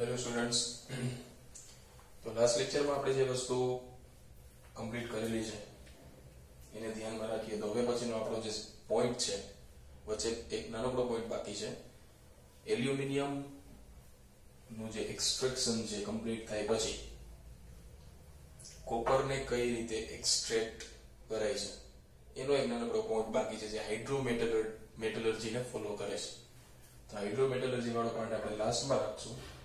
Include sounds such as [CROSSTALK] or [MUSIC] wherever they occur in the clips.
Hello students [CLEARS THROAT] તો last લેક્ચરમાં આપણે જે વસ્તુ કમ્પ્લીટ કરેલી છે, એને ધ્યાનમાં રાખીએ તો હવે પછીનો આપણો જે પોઈન્ટ છે, વચ્ચે એક નાનકડો પોઈન્ટ બાકી છે. એલ્યુમિનિયમનું જે એક્સટ્રેક્શન છે કમ્પ્લીટ થાય પછી કોપરને કઈ રીતે એક્સટ્રેક્ટ કરાય છે, એનો એક નાનકડો પોઈન્ટ બાકી છે જે હાઇડ્રોમેટલ મેટલર્જીને ફોલો કરે છે. તો હાઇડ્રોમેટલર્જી વાળો પોઈન્ટ આપણે લાસ્ટમાં રાખશું.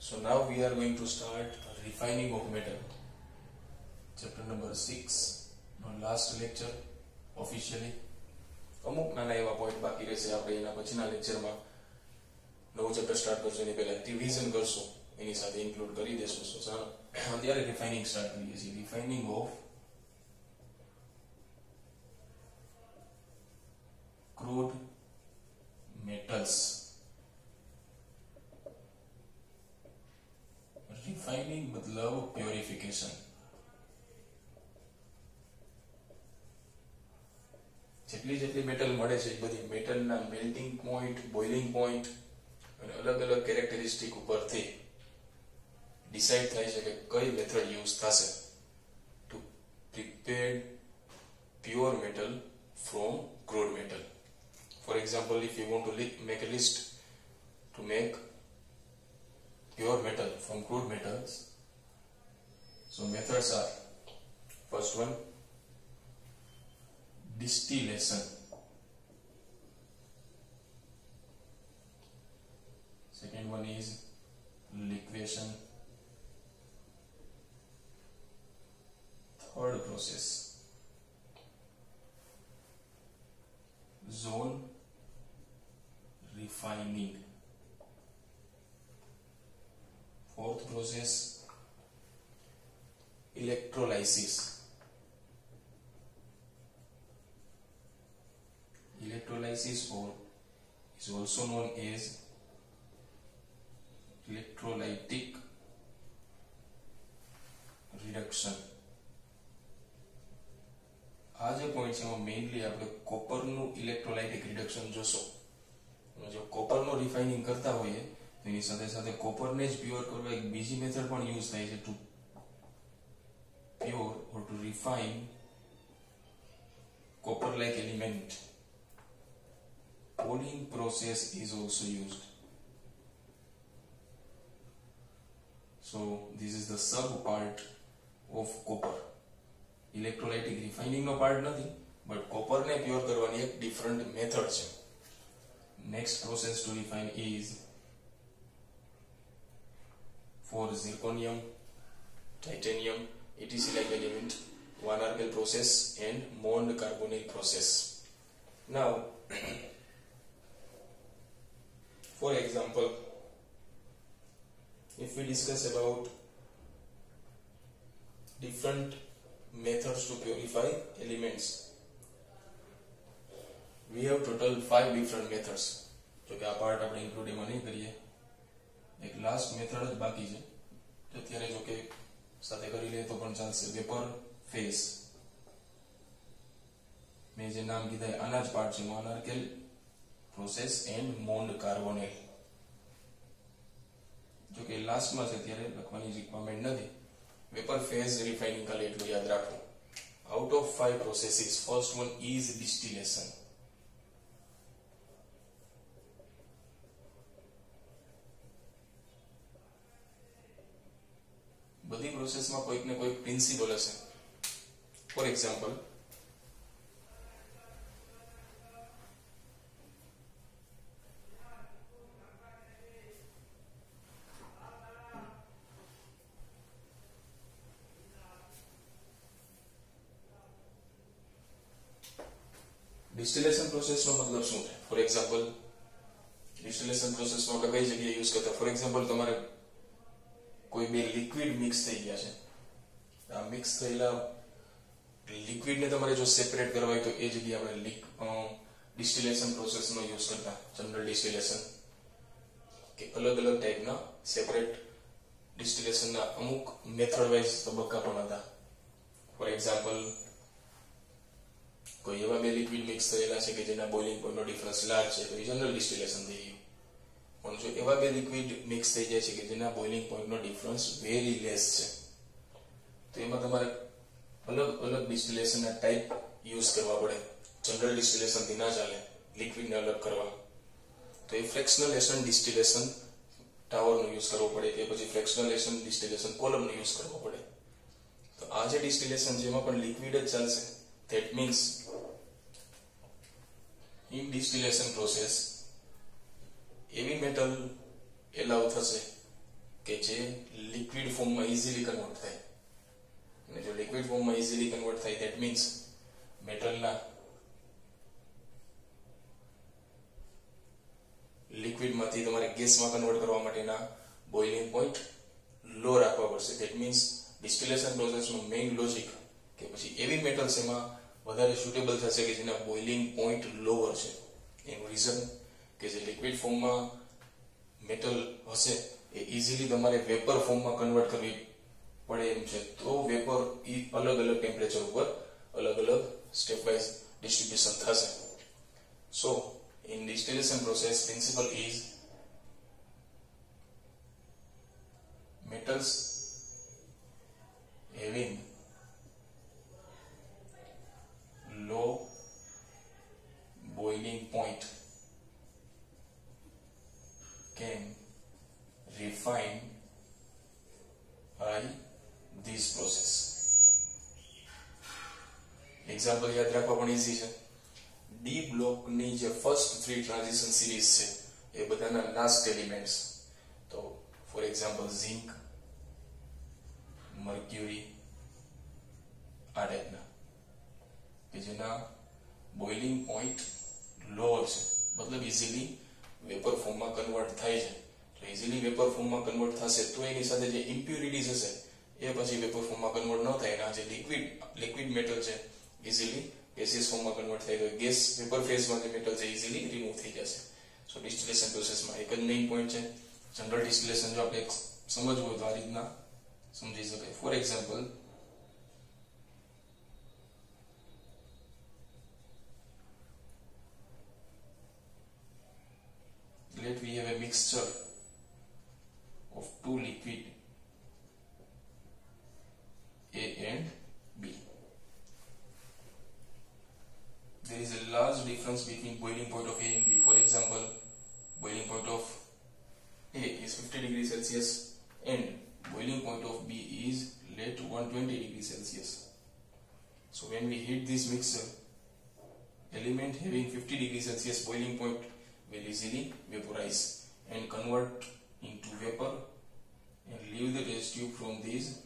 So now we are going to start refining of metal. Chapter number 6 નો લાસ્ટ લેક્ચર ઓફિશિયલી અમુક નાના એવા પોઈન્ટ બાકી રહેશે. આપણે એના પછીના લેક્ચરમાં નવું ચેપ્ટર સ્ટાર્ટ કરશું. એની પહેલા રિવિઝન કરશું. એની સાથે ઇન્ક્લુડ કરી દેશું. સો ચાલો, [COUGHS] અત્યારે રિફાઇનિંગ સ્ટાર્ટ કરીએ છીએ. Refining of crude metals refining મતલબ પ્યોરિફિકેશન જેટલી જેટલી મેટલ મળે છે, એ બધી મેટલના મેલ્ટિંગ પોઈન્ટ બોઇલિંગ પોઈન્ટ અને અલગ અલગ કેરેક્ટરિસ્ટિક ઉપરથી ડિસાઇડ થાય છે કે કઈ મેથડ યુઝ થશે to prepare pure metal from crude metal for example if you want to make a list to make pure metal from crude metals. So methods are first one distillation. Second one is liquefaction. Third process zone refining. Fourth process electrolysis. Electrolysis or is also known as electrolytic reduction. આ જે point છે એમાં mainly આપણે કોપરનું electrolytic reduction જોશો જો કોપરનું refining કરતા હોઈએ એની સાથે સાથે કોપરને જ પ્યોર કરવા એક બીજી મેથડ પણ યુઝ થાય છે to pure or to refine copper like element poling process is also used so, this is the sub part of copper. Electrolytic refining નો પાર્ટ નથી બટ કોપરને પ્યોર કરવાની એક ડિફરન્ટ મેથડ છે. Next process to refine is for zirconium, titanium, etc. like element, one argal process and Mond carbonyl process. Now, for example, if we discuss about different methods to purify elements, we have total five different methods. જો કે આ part આપણે include એમાં નહીં કરીએ એક last method જ બાકી છે. અત્યારે જો કે સાથે કરી લે તો પણ ચાલશે. વેપર ફેસ મેં જે નામ કીધા આના જ પાર્ટ છે. મોનાર્કેલ પ્રોસેસ એન્ડ મોન્ડ કાર્બોનેલ જો કે લાસ્ટમાં છે અત્યારે લખવાની રિક્વાયરમેન્ટ નથી. વેપર ફેઝ રિફાઇનિંગ ખાલી એટલું યાદ રાખવું. Out of five processes first one is distillation બધી પ્રોસેસમાં કોઈક ને કોઈક પ્રિન્સિપલ હશે ફોર એક્ઝામ્પલ ડિસ્ટિલેશન પ્રોસેસનો મતલબ શું છે? ફોર એક્ઝામ્પલ ડિસ્ટિલેશન પ્રોસેસમાં આપણે કઈ જગ્યાએ યુઝ કરતા? ફોર એક્ઝામ્પલ તમારે કોઈ બે લિક્વિડ મિક્સ થઈ ગયા છે. આ મિક્સ થયેલા લિક્વિડને તમારે જો સેપરેટ કરવા હોય તો એ જગ્યાએ આપણે લિક ડિસ્ટિલેશન પ્રોસેસનો યુઝ કરતા. જનરલ ડિસ્ટિલેશન કે અલગ અલગ ટાઈપના સેપરેટ ડિસ્ટિલેશનના અમુક મેથડ વાઇઝ તબક્કા પણ હતા. ફોર એક્ઝામ્પલ કોઈ એવા બે લિક્વિડ મિક્સ થયેલા છે કે જેના બોઇલિંગ પોઈન્ટનો ડિફરન્સ લાર્જ છે, તો એ જનરલ ડિસ્ટિલેશન થઈ ગયું. પણ જો એવા બે લિક્વિડ મિક્સ થઈ જાય છે કે જેના બોઇલિંગ પોઈન્ટનો ડિફરન્સ વેરી લેસ છે. તો એમાં તમારે અલગ અલગ ડિસ્ટિલેશનના ટાઈપ યુઝ કરવા પડે. જનરલ ડિસ્ટિલેશનથી ના ચાલે લિક્વિડને અલગ કરવા. તો એ ફ્રેક્શનલ એસન ડિસ્ટિલેશન ટાવરનો યુઝ કરવો પડે કે પછી ફ્રેક્શનલ એસન ડિસ્ટિલેશન કોલમનો યુઝ કરવો પડે. તો આ જે ડિસ્ટિલેશન એમાં પણ લિક્વિડ જ ચાલશે. That means in distillation process એવી મેટલ એલાઉ થશે કે જે લિક્વિડ ફોર્મમાં ઇઝીલી કન્વર્ટ થાય. અને જો લિક્વિડ ફોર્મમાં ઇઝીલી કન્વર્ટ થાય ધેટ મીન્સ મેટલના લિક્વિડમાંથી તમારે ગેસમાં કન્વર્ટ કરવા માટેના બોઇલિંગ પોઈન્ટ લો રાખવા પડશે. ધેટ મીન્સ ડિસ્ટિલેશન પ્રોસેસનું મેઇન લોજિક કે પછી એવી મેટલ્સ એમાં વધારે સુટેબલ થશે કે જેના બોઇલિંગ પોઈન્ટ લોવર છે. એનું રીઝન કે જે લિક્વિડ ફોર્મમાં મેટલ હશે એ ઇઝીલી તમારે વેપર ફોર્મમાં કન્વર્ટ કરવી પડે એમ છે. તો વેપર અલગ અલગ ટેમ્પરેચર ઉપર અલગ અલગ સ્ટેપ વાઇઝ ડિસ્ટ્રીબ્યુશન થશે. So in distillation process, principle is metals having low boiling point. Can refine by this process. Example યાદ રાખવા પણ ઇઝી છે. ડી બ્લોકની જે ફર્સ્ટ થ્રી ટ્રાન્ઝિશન સિરીઝ છે, એ બધાના લાસ્ટ એલિમેન્ટ્સ તો ફોર એક્ઝામ્પલ ઝિંક મર્ક્યુરી આ ટાઈપના કે જેના બોઇલિંગ પોઈન્ટ લોઅર છે. મતલબ ઇઝીલી વેપર ફોર્મમાં કન્વર્ટ થાય છે. તો ઇઝીલી વેપર ફોર્મમાં કન્વર્ટ થશે તો એની સાથે જે ઇમ્પ્યુરિટીઝ હશે, એ પછી વેપર ફોર્મમાં કન્વર્ટ ન થાય. એના જે લિક્વિડ લિક્વિડ મેટલ છે ઇઝીલી ગેસિયસ ફોર્મમાં કન્વર્ટ થાય ગયો ગેસ વેપર ફેઝમાં જે મેટલ છે ઇઝીલી રિમૂવ થઈ જશે. સો ડિસ્ટિલેશન પ્રોસેસમાં એક જ મેઇન પોઈન્ટ છે. જનરલ ડિસ્ટિલેશન જો આપણે સમજવું હોય તો આ રીતના સમજી શકાય. For example let we have a mixture of two liquid A and B. There is a large difference between boiling point of A and B. For example, boiling point of A is 50 degrees Celsius and boiling point of B is let 120 degrees Celsius. So when we heat this mixture, element having 50 degrees Celsius boiling point will easily vaporize and convert into vapor and leave the test tube from these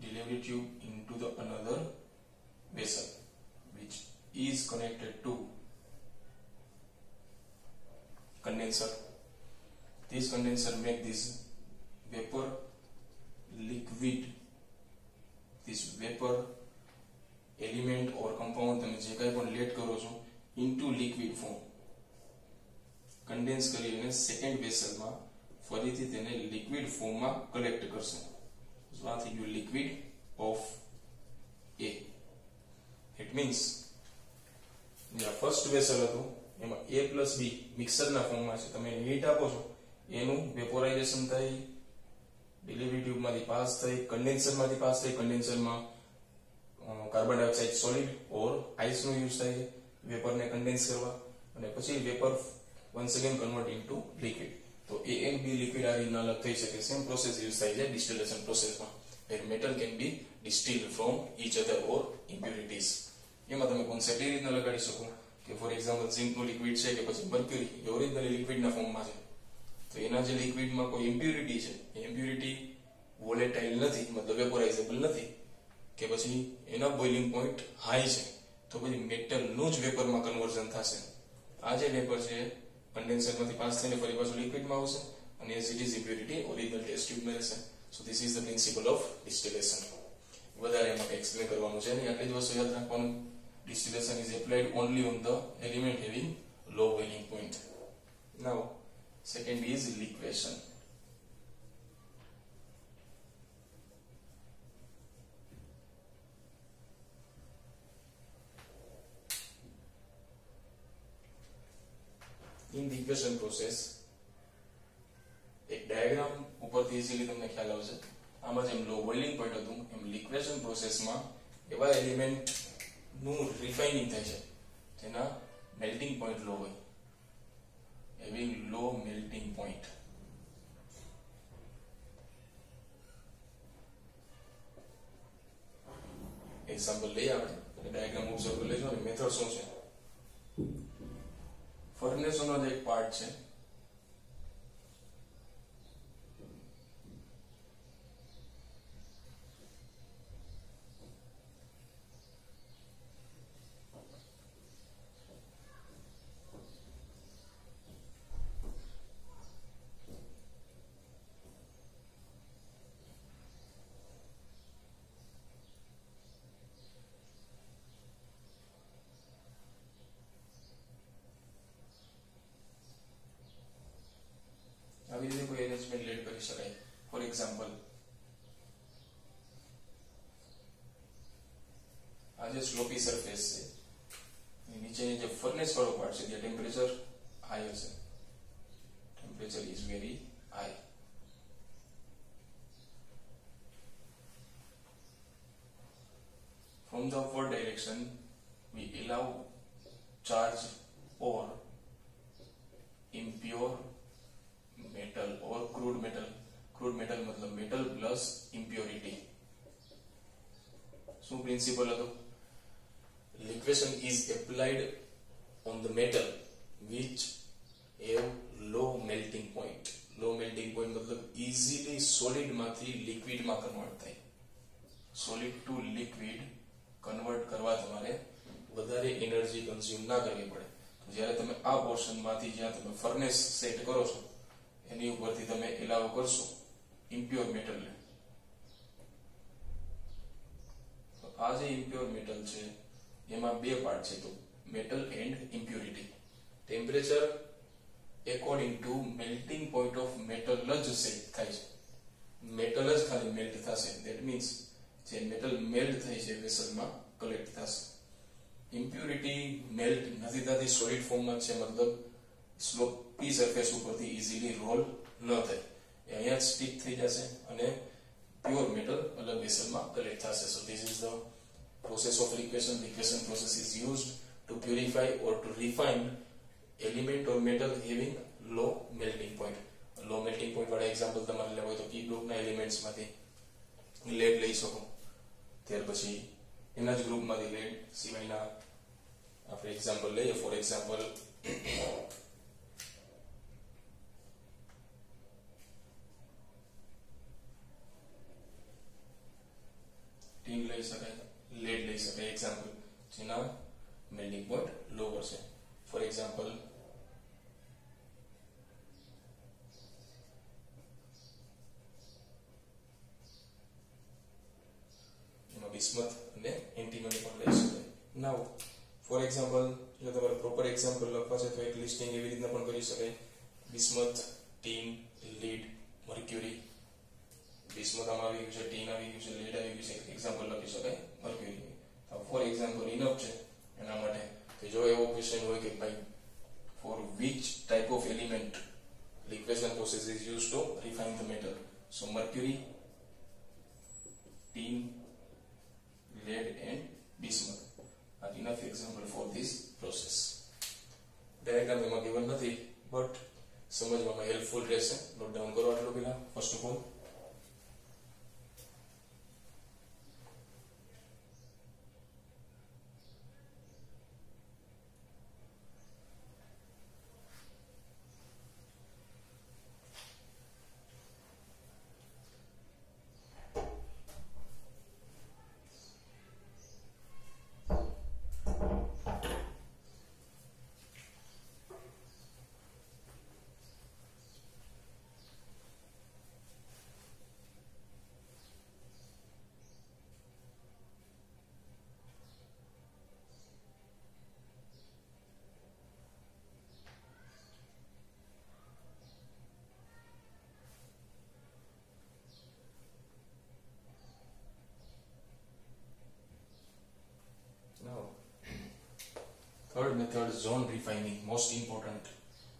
delivery tube into the another vessel which is connected to condenser. This condenser make this vapor liquid. This vapor element or compound તમે જે કાંઈ પણ late કરો છો into liquid form condense કરી અને second વેસલમાં ફરીથી તેને લિક્વિડ ફોર્મમાં કલેક્ટ કરશે. સો આ થઈ ગયું liquid of A it means જે ફર્સ્ટ વેસલ હતું, એમાં એ પ્લસ બી મિક્સરના ફોર્મમાં છે. તમે હીટ આપો છો, એનું વેપોરાઇઝેશન થઈ ડિલિવરી ટ્યુબમાંથી પાસ થઈ કન્ડેન્સરમાંથી પાસ થઈ કન્ડેન્સરમાં કાર્બન ડાયોક્સાઇડ સોલિડ ઓર આઈસનો યુઝ થાય છે વેપરને કન્ડેન્સ કરવા અને પછી vapour once again convert into liquid તો એ એન્ડ બી લિક્વિડ આ રીતના અલગ થઈ શકે. સેમ પ્રોસેસ યુઝ થાય છે ડિસ્ટિલેશન પ્રોસેસમાં where metal can be distilled from each other or impurities એમાં તમે કોન્સેપ્ટ એ રીતના લગાડી શકો કે ફોર એક્ઝામ્પલ ઝિંકનું લિક્વિડ છે કે પછી મર્ક્યુરી એ ઓરિજિનલી લિક્વિડના ફોર્મમાં છે. તો એના જે લિક્વિડમાં કોઈ ઇમ્પ્યુરિટી છે, એ ઇમ્પ્યુરિટી વોલેટાઇલ નથી, મતલબ વેપોરાઇઝેબલ નથી. કે પછી એના બોઇલિંગ પોઈન્ટ હાઈ છે, તો પછી મેટલનું જ વેપરમાં કન્વર્ઝન થશે. આ જે વેપર છે કન્ડેન્સરમાંથી પાસ થઈને ફરી પાછું લિક્વિડમાં આવશે અને as it is impurity original test ટ્યુબમાં રહેશે. So this is the principle of distillation વધારે એમાં એક્સપ્લેન કરવાનું છે નહીં. આટલી જ વસ્તુ યાદ રાખવાનું. Distillation is applied only on the element having low boiling point now second is liquation in liquation process એક ડાયાગ્રામ ઉપરથી ઇઝીલી તમને ખ્યાલ આવશે આમાં જેમ લો બોઇલિંગ પોઈન્ટ હતું એમ લિક્વેશન પ્રોસેસમાં એવા એલિમેન્ટનું રિફાઇનિંગ થાય છે જેના મેલ્ટિંગ પોઈન્ટ લો હોય having low melting point. Example લઈએ આપણે ડાયાગ્રામ ઓબ્ઝર્વ કરી લેજો અને મેથડ શું છે ફર્નેસોનો જ એક પાર્ટ છે. સરફેસ છે એની નીચેની જે ફર્નેસ વાળો પાર્ટ છે ત્યાં ટેમ્પરેચર હાઈ હશે temperature is very high From the upward direction, we allow charge or impure metal or crude metal crude metal मतलब metal plus impurity શું પ્રિન્સિપલ હતો liquation is applied on the metal, which have low melting point. Low melting point મતલબ easily solid માંથી liquid માં convert થાય. Solid to liquid convert કરવા તમારે વધારે એનર્જી કન્ઝ્યુમ ના કરવી પડે. જ્યારે તમે આ પોર્શનમાંથી જ્યાં તમે ફર્નેસ સેટ કરો છો, એની ઉપરથી તમે એલાવ કરશો ઇમ્પ્યોર મેટલને આ જે ઇમ્પ્યોર મેટલ છે એમાં બે પાર્ટ છે તો metal and impurity temperature according to melting point of metal જ સેટ થાય છે. મેટલ જ ખાલી મેલ્ટ થશે. ધેટ મીન્સ જે મેટલ મેલ્ટ થઈ છે વેસલમાં કલેક્ટ થશે. ઇમ્પ્યુરિટી મેલ્ટ નથી થતી સોલિડ ફોર્મમાં છે. મતલબ સ્લોપી સરફેસ ઉપરથી ઇઝીલી રોલ ન થાય. એ અહીંયા સ્ટીક થઈ જશે અને પ્યોર મેટલ અલગ વેસલમાં કલેક્ટ થશે. So this is the process of liquefaction liquefaction process is used to purify or to refine element or metal having low melting point low melting point વાળા એક્ઝામ્પલ તમારે લેવા હોય તો કી ગ્રુપના એલિમેન્ટ્સ માંથી લેડ લઈ શકો ત્યાર પછી એના જ ગ્રુપમાંથી લેડ સિવાયના આપણે એક્ઝામ્પલ લઈએ ફોર એક્ઝામ્પલ ટીન લઈ શકાય લેડ લઈ શકાય એક્ઝામ્પલ જેના મેલ્ટિંગ પોઈન્ટ લોવર છે ફોર એક્ઝામ્પલ એમાં બિસ્મથ અને એન્ટીમની પણ લઈ શકાય નાવ ફોર એક્ઝામ્પલ જો તમારે પ્રોપર એક્ઝામ્પલ લખવા છે તો એક લિસ્ટિંગ એવી રીતના પણ કરી શકાય bismuth tin lead mercury bismuth આવી ગયું છે ટીન આવી ગયું છે, લીડ આવી ગયું છે એક્ઝામ્પલ લખી શકાય મર્ક્યુરી ફોર એક્ઝામ્પલ ઇનફ છે એના માટે. કે જો એવો ક્વેશ્ચન હોય કે ભાઈ for which type of element liquefaction process is used to refine the metal? So mercury tin lead and bismuth are enough example for this process diagram એમાં given નથી બટ સમજવામાં હેલ્પફુલ રહેશે નોટ ડાઉન કરો આટલું પેલા first of all Now, zone refining most important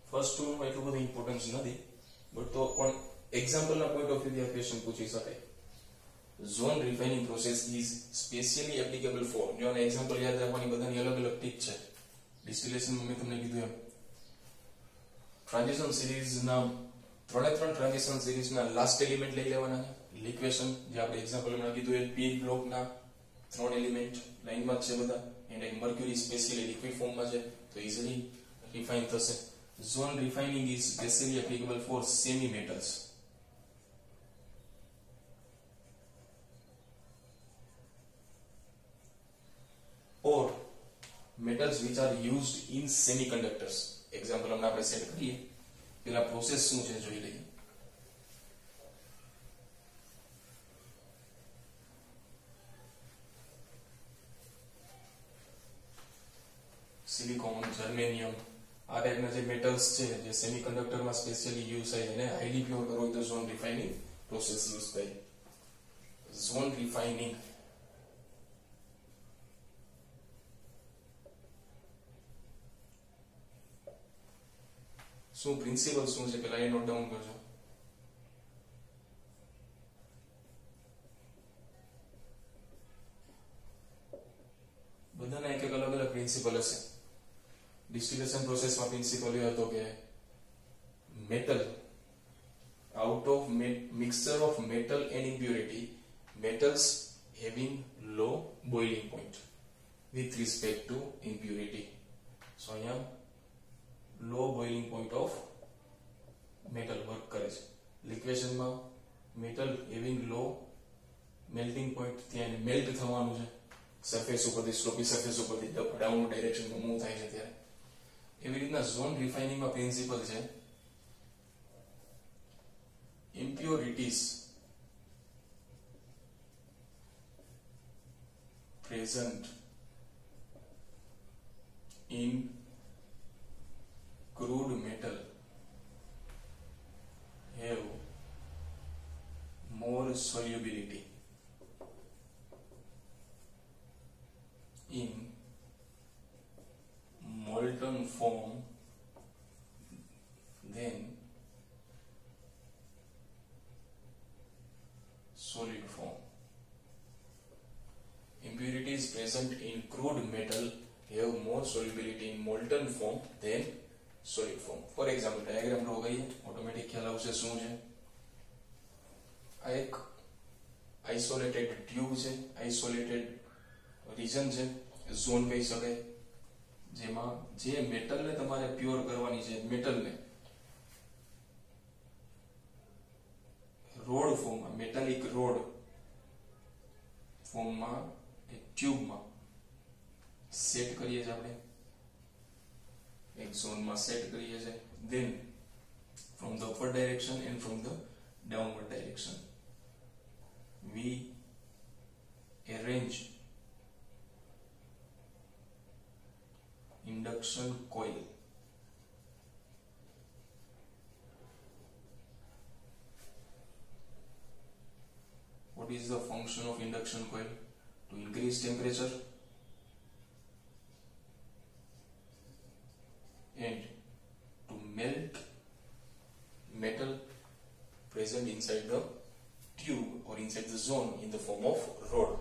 first two એટલું બધું importance નથી બટ તો પણ એક્ઝામ્પલના પોઈન્ટ ઓફ વ્યૂથી આ ક્વેશ્ચન પૂછી શકાય zone refining process is specially applicable for જો આને એક્ઝામ્પલ યાદ રાખવાની બધાની અલગ અલગ ટીપ છે ડિસ્ટિલેશનમાં મેં તમને કીધું એમ ટ્રાન્ઝેક્શન સિરીઝના ત્રણે ત્રણ ટ્રાન્ઝેક્શન સિરીઝના લાસ્ટ એલિમેન્ટ લઈ લેવાના છે લિક્વેશન જે આપણે એક્ઝામ્પલ હમણાં કીધું એ પી બ્લોકના ત્રણ એલિમેન્ટ લાઈનમાં છે બધા એન્ડ એક મર્ક્યુરી સ્પેશિયલી લિક્વિડ ફોર્મમાં છે તો ઇઝીલી રિફાઇન થશે zone refining is specially applicable for semi metals or metals which are used in semiconductors. Example હમણાં આપણે સેટ કરીએ પેલા પ્રોસેસ શું છે જોઈ લઈએ સિલિકોન જર્મેનિયમ આ ટાઈપના જે મેટલ્સ છે, જે સેમિકન્ડક્ટરમાં સ્પેશિયલી યુઝ થાય એને હાઈલી પ્યોર કરવો તો ઝોન રિફાઇનિંગ પ્રોસેસ યુઝ થાય. ઝોન રિફાઇનિંગ શું પ્રિન્સિપલ શું છે? પેલા એ નોટ ડાઉન કરજો. બધાના એક એક અલગ અલગ પ્રિન્સિપલ હશે. ડિસ્ટિલેશન પ્રોસેસમાં પ્રિન્સિપલ એ હતો કે metal out of mixture of metal and impurity, metals having low boiling point with respect to impurity. So અહીંયા low boiling point of metal work કરે છે લિક્વેશનમાં metal having low melting point ત્યાં melt થવાનું છે. Surface ઉપરથી sloppy surface ઉપરથી down ડાયરેક્શનમાં move થાય છે ત્યારે એવી રીતના ઝોન રિફાઇનિંગમાં પ્રિન્સિપલ છે impurities present in crude metal have more solubility in molten form than solid form. Impurities present in crude metal have more solubility in molten form than solid form. For example, diagram draw કરીએ automatic ખ્યાલ આવશે શું છે આ એક isolated tube છે isolated region છે zone કહી શકાય જેમાં જે મેટલને તમારે પ્યોર કરવાની છે, મેટલને. રોડ ફોર્મમાં, મેટાલિક રોડ ફોર્મમાં, એક ટ્યુબમાં સેટ કરીએ છીએ આપણે. એક ઝોનમાં સેટ કરીએ છીએ. Then from the upward direction and from the downward direction, we arrange induction coil what is the function of induction coil to increase temperature and to melt metal present inside the tube or inside the zone in the form of rod.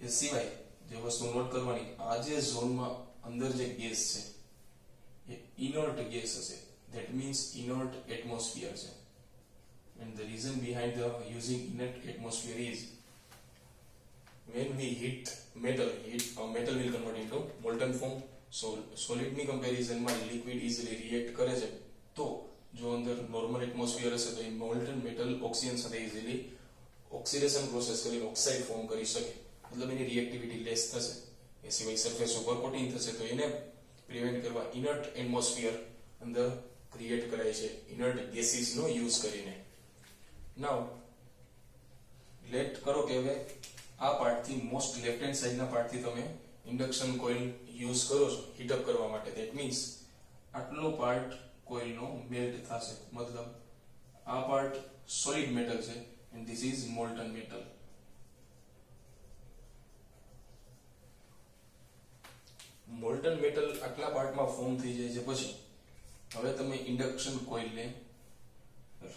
You see why? જે વસ્તુ not કરવાની આ જે ઝોનમાં અંદર જે gas છે એ ઇનર્ટ ગેસ હશે ધેટ મીન્સ ઇનર્ટ એટમોસ્ફિયર છે the reason behind the using inert atmosphere is when we heat metal heat uh, metal will convert into molten form so solid ની comparison માં liquid easily react કરે છે તો જો અંદર normal atmosphere હશે તો એ molten metal oxygen સાથે easily oxidation process કરી oxide form કરી શકે મતલબ એની રિએક્ટિવિટી લેસ થશે. એ સિવાય સરફેસ ઉપર કોટિંગ થશે, તો એને પ્રિવેન્ટ કરવા ઇનર્ટ એટમોસ્ફિયર અંદર ક્રિએટ કરાય છે. ઇનર્ટ gases નો યુઝ કરીને. નાવ લેટ કરો કે હવે આ પાર્ટથી મોસ્ટ લેફ્ટ હેન્ડ સાઈડના પાર્ટથી તમે ઇન્ડક્શન કોઇલ યુઝ કરો છો હીટઅપ કરવા માટે. ધેટ મીન્સ આટલો પાર્ટ કોઇલનો મેલ્ટ થશે. મતલબ, આ પાર્ટ સોલિડ મેટલ છે and this is molten metal molten metal આટલા પાર્ટમાં ફોર્મ થઈ જાય છે પછી. હવે તમે ઇન્ડક્શન કોઇલને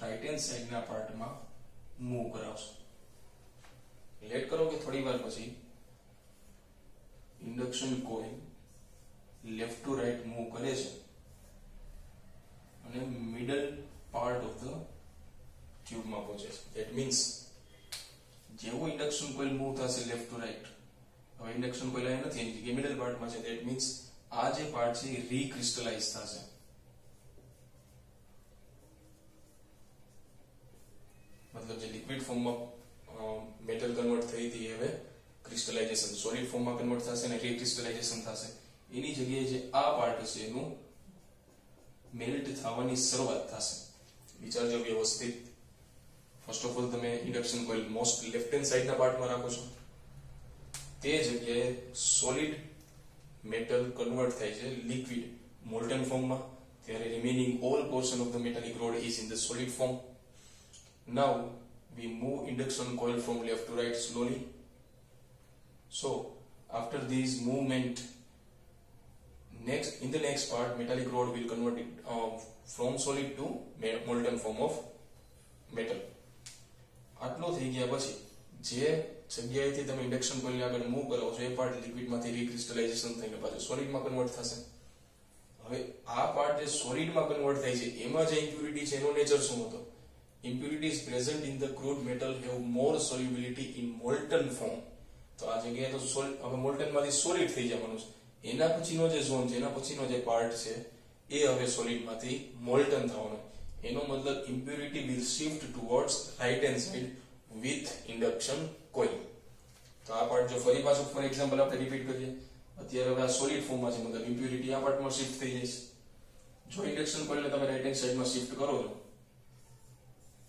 રાઈટ હેન્ડ સાઈડના પાર્ટમાં મૂવ કરાવશો. લેટ કરો કે થોડી વાર પછી induction coil left to right move કરે છે. અને મિડલ પાર્ટ ઓફ ધ ટ્યુબમાં પહોંચે છે. ધેટ મીન્સ જેવું ઇન્ડક્શન કોઇલ મૂવ થશે લેફ્ટ ટુ રાઈટ હવે ઇન્ડક્શન કોઇલ અહીં નથી, એની જગ્યાએ મિડલ પાર્ટમાં છે ધેટ મીન્સ આ જે પાર્ટ છે એ રીક્રિસ્ટલાઇઝ થશે. મતલબ જે લિક્વિડ ફોર્મમાં મેટલ કન્વર્ટ થઈ હતી હવે ક્રિસ્ટલાઇઝેશન સોલિડ ફોર્મમાં કન્વર્ટ થશે અને રીક્રિસ્ટલાઇઝેશન થશે. એની જગ્યાએ જે આ પાર્ટ છે એનું મેલ્ટ થવાની શરૂઆત થશે. વિચારજો વ્યવસ્થિત ફર્સ્ટ ઓફ ઓલ તમે induction coil most left hand સાઈડના પાર્ટમાં રાખો છો. તે જગ્યાએ સોલિડ મેટલ કન્વર્ટ થાય છે લિક્વિડ મોલ્ટન ફોર્મમાં ત્યારે remaining all portion of the metallic rod is in the solid form move induction coil from left to right slowly so after this movement next in the next part metallic rod will convert it uh, from solid to molten form of metal આટલો થઈ ગયા પછી જે જગ્યાએથી તમે induction કોઇલને આગળ move કરો છો, એ પાર્ટ લિક્વિડમાંથી રીક્રિસ્ટલાઇઝેશન થઈને પાછું સોલિડમાં કન્વર્ટ થશે. હવે આ પાર્ટ જે સોલિડમાં કન્વર્ટ થાય છે, એમાં જે ઇમ્પ્યુરિટી છે, એનો નેચર શું હતો? Impurities present in the crude metal have more solubility in molten form તો આ જગ્યાએ તો હવે મોલ્ટનમાંથી સોલિડ થઈ જવાનું છે. એના પછીનો જે ઝોન છે, એના પછીનો જે પાર્ટ છે, એ હવે સોલિડમાંથી મોલ્ટન થવાનો એનો મતલબ impurity will shift towards right hand side with induction coil તો આ પાર્ટ જો ફરી પાછું ફોર એક્ઝામ્પલ આપણે રિપીટ કરીએ, અત્યારે હવે આ સોલિડ ફોર્મમાં છે, મતલબ ઇમ્પ્યુરિટી આ પાર્ટમાં શિફ્ટ થઈ છે જો ઇન્ડક્શન કોઇલને તમે રાઈટ હેન્ડ સાઈડમાં શિફ્ટ કરો છો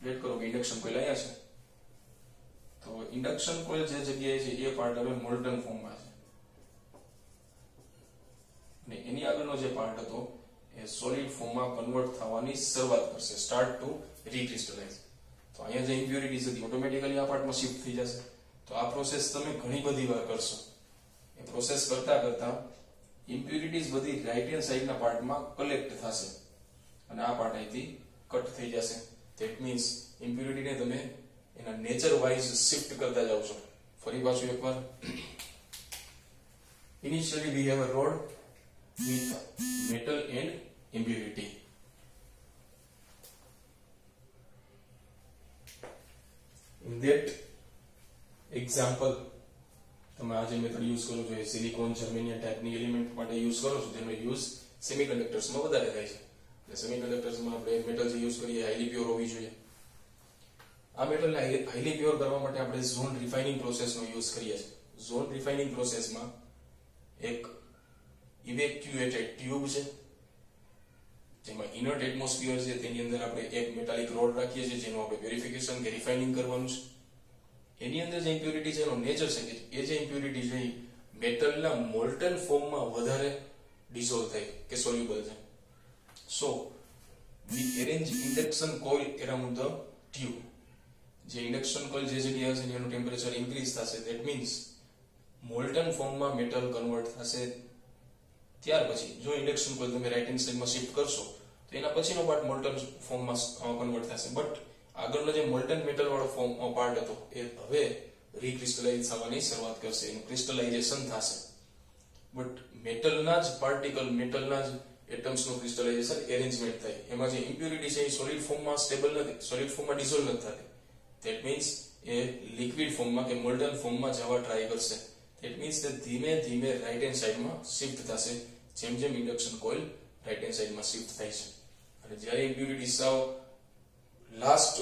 લેટ કરો કે ઇન્ડક્શન કોઇલ અહીંયા છે. તો ઇન્ડક્શન કોઇલ જે જગ્યાએ છે, એ પાર્ટ હવે મોલ્ટન ફોર્મમાં છે. અને એની આગળનો જે પાર્ટ હતો, એ સોલિડ ફોર્મમાં કન્વર્ટ થવાની શરૂઆત કરશે સ્ટાર્ટ ટુ રીક્રિસ્ટલાઇઝ તો અહીંયા જે ઇમ્પ્યોરિટીઝ હતી ઓટોમેટિકલી આ પાર્ટમાં શિફ્ટ થઈ જશે. તો આ પ્રોસેસ તમે ઘણી બધી વાર કરશો. એ પ્રોસેસ કરતા કરતા ઇમ્પ્યુરિટીઝ બધી રાઈટ હેન્ડ સાઈડના પાર્ટમાં કલેક્ટ થશે. અને આ પાર્ટ અહીંથી કટ થઈ જશે. ધેટ મીન્સ ઇમ્પ્યુરિટીને તમે એના નેચર વાઇઝ શિફ્ટ કરતા જાવ છો. ફરી પાછું એકવાર. Initially we have a rod with metal and impurity. In example example, તમે આ જે મેથડ યુઝ કરો છો, એ સિલિકોન જર્મેનિયમ ટાઈપની એલિમેન્ટ માટે યુઝ કરો છો, તેનો યુઝ સેમિકન્ડક્ટર્સમાં વધારે થાય છે. એટલે સેમિકન્ડક્ટર્સમાં આપણે મેટલ જે યુઝ કરીએ હાઈલી પ્યોર હોવી જોઈએ. આ મેટલને હાઈલી પ્યોર કરવા માટે આપણે ઝોન રિફાઇનિંગ પ્રોસેસનો યુઝ કરીએ છીએ. ઝોન રિફાઇનિંગ પ્રોસેસમાં એક ઇવેક્યુએટેડ ટ્યુબ છે. જેમાં ઇનર્ટ એટમોસ્ફિયર છે, તેની અંદર આપણે એક મેટાલિક રોડ રાખીએ છીએ, જેનું આપણે વેરિફિકેશન કે રિફાઇનિંગ કરવાનું છે. એની અંદર જે ઇમ્પ્યુરિટી છે, એનો નેચર છે કે એ જે ઇમ્પ્યુરિટી છે મેટલના મોલ્ટન ફોર્મમાં વધારે ડિઝોલ્વ થાય કે સોલ્યુબલ થાય. So we arrange induction coil around the tube જે ઇન્ડક્શન કોઇલ જે જગ્યાએ હશે એનું ટેમ્પરેચર ઇન્ક્રીઝ થશે ધેટ મીન્સ મોલ્ટન ફોર્મમાં મેટલ કન્વર્ટ થશે. ત્યાર પછી, જો ઇન્ડક્શન કોઇલ તમે રાઇટ હેન્ડ સાઈડમાં શિફ્ટ કરશો તો એના પછીનો પાર્ટ મોલ્ટન ફોર્મમાં કન્વર્ટ થશે. બટ આગળનો જે મોલ્ટન મેટલ વાળો ફોર્મ પાર્ટ હતો, એ હવે રીક્રિસ્ટલાઇઝ થવાની શરૂઆત કરશે. એનું ક્રિસ્ટલાઇઝેશન થશે. બટ મેટલના જ પાર્ટિકલ મેટલના જ એટમ્સનું ક્રિસ્ટલાઇઝેશન એરેન્જમેન્ટ થાય. એમાં જે ઇમ્પ્યુરિટી છે એ સોલિડ ફોર્મમાં સ્ટેબલ નથી. સોલિડ ફોર્મમાં ડિઝોલ્વ નથી થતી. ધેટ મીન્સ એ લિક્વિડ ફોર્મમાં કે મોલ્ડન ફોર્મમાં જવા ટ્રાય કરશે. ધેટ મીન્સ તે ધીમે ધીમે રાઈટ હેન્ડ સાઈડમાં શિફ્ટ થશે. જેમ જેમ ઇન્ડક્શન કોઇલ રાઇટ હેન્ડ સાઈડમાં શિફ્ટ થાય છે. અને જ્યારે ઇમ્પ્યુરિટી સાવ લાસ્ટ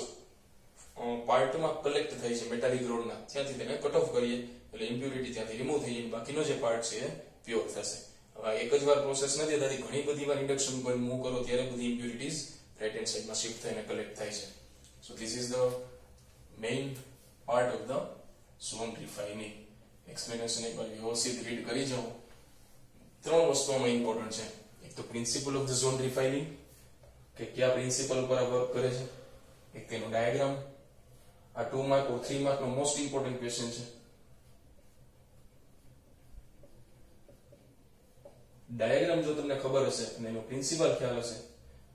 પાર્ટમાં કલેક્ટ થાય છે મેટાલિક રોડના ત્યાંથી તેને કટ ઓફ કરીએ, એટલે ઇમ્પ્યુરિટી ત્યાંથી રિમૂવ થઈ જાય. બાકીનો જે પાર્ટ છે એ પ્યોર થશે. હવે એક જ વાર પ્રોસેસ નથી થતી, ઘણી બધી વાર ઇન્ડક્શન પર મૂવ કરો, ત્યારે બધી ઇમ્પ્યુરિટીઝ રાઈટ હેન્ડ સાઈડમાં શિફ્ટ થઈને કલેક્ટ થાય છે. So this is the main part of the zone refining explanation એકવાર વ્યવસ્થિત રીડ કરી જાઓ ત્રણ વસ્તુઓમાં ઇમ્પોર્ટન્ટ છે. એક તો principle of the zone refining કે કયા પ્રિન્સિપલ ઉપર આ વર્ક કરે છે? એક તેનો ડાયાગ્રામ આ two mark or three mark no most important question છે. ડાયાગ્રામ જો તમને ખબર હશે અને એનો પ્રિન્સિપલ ખ્યાલ હશે,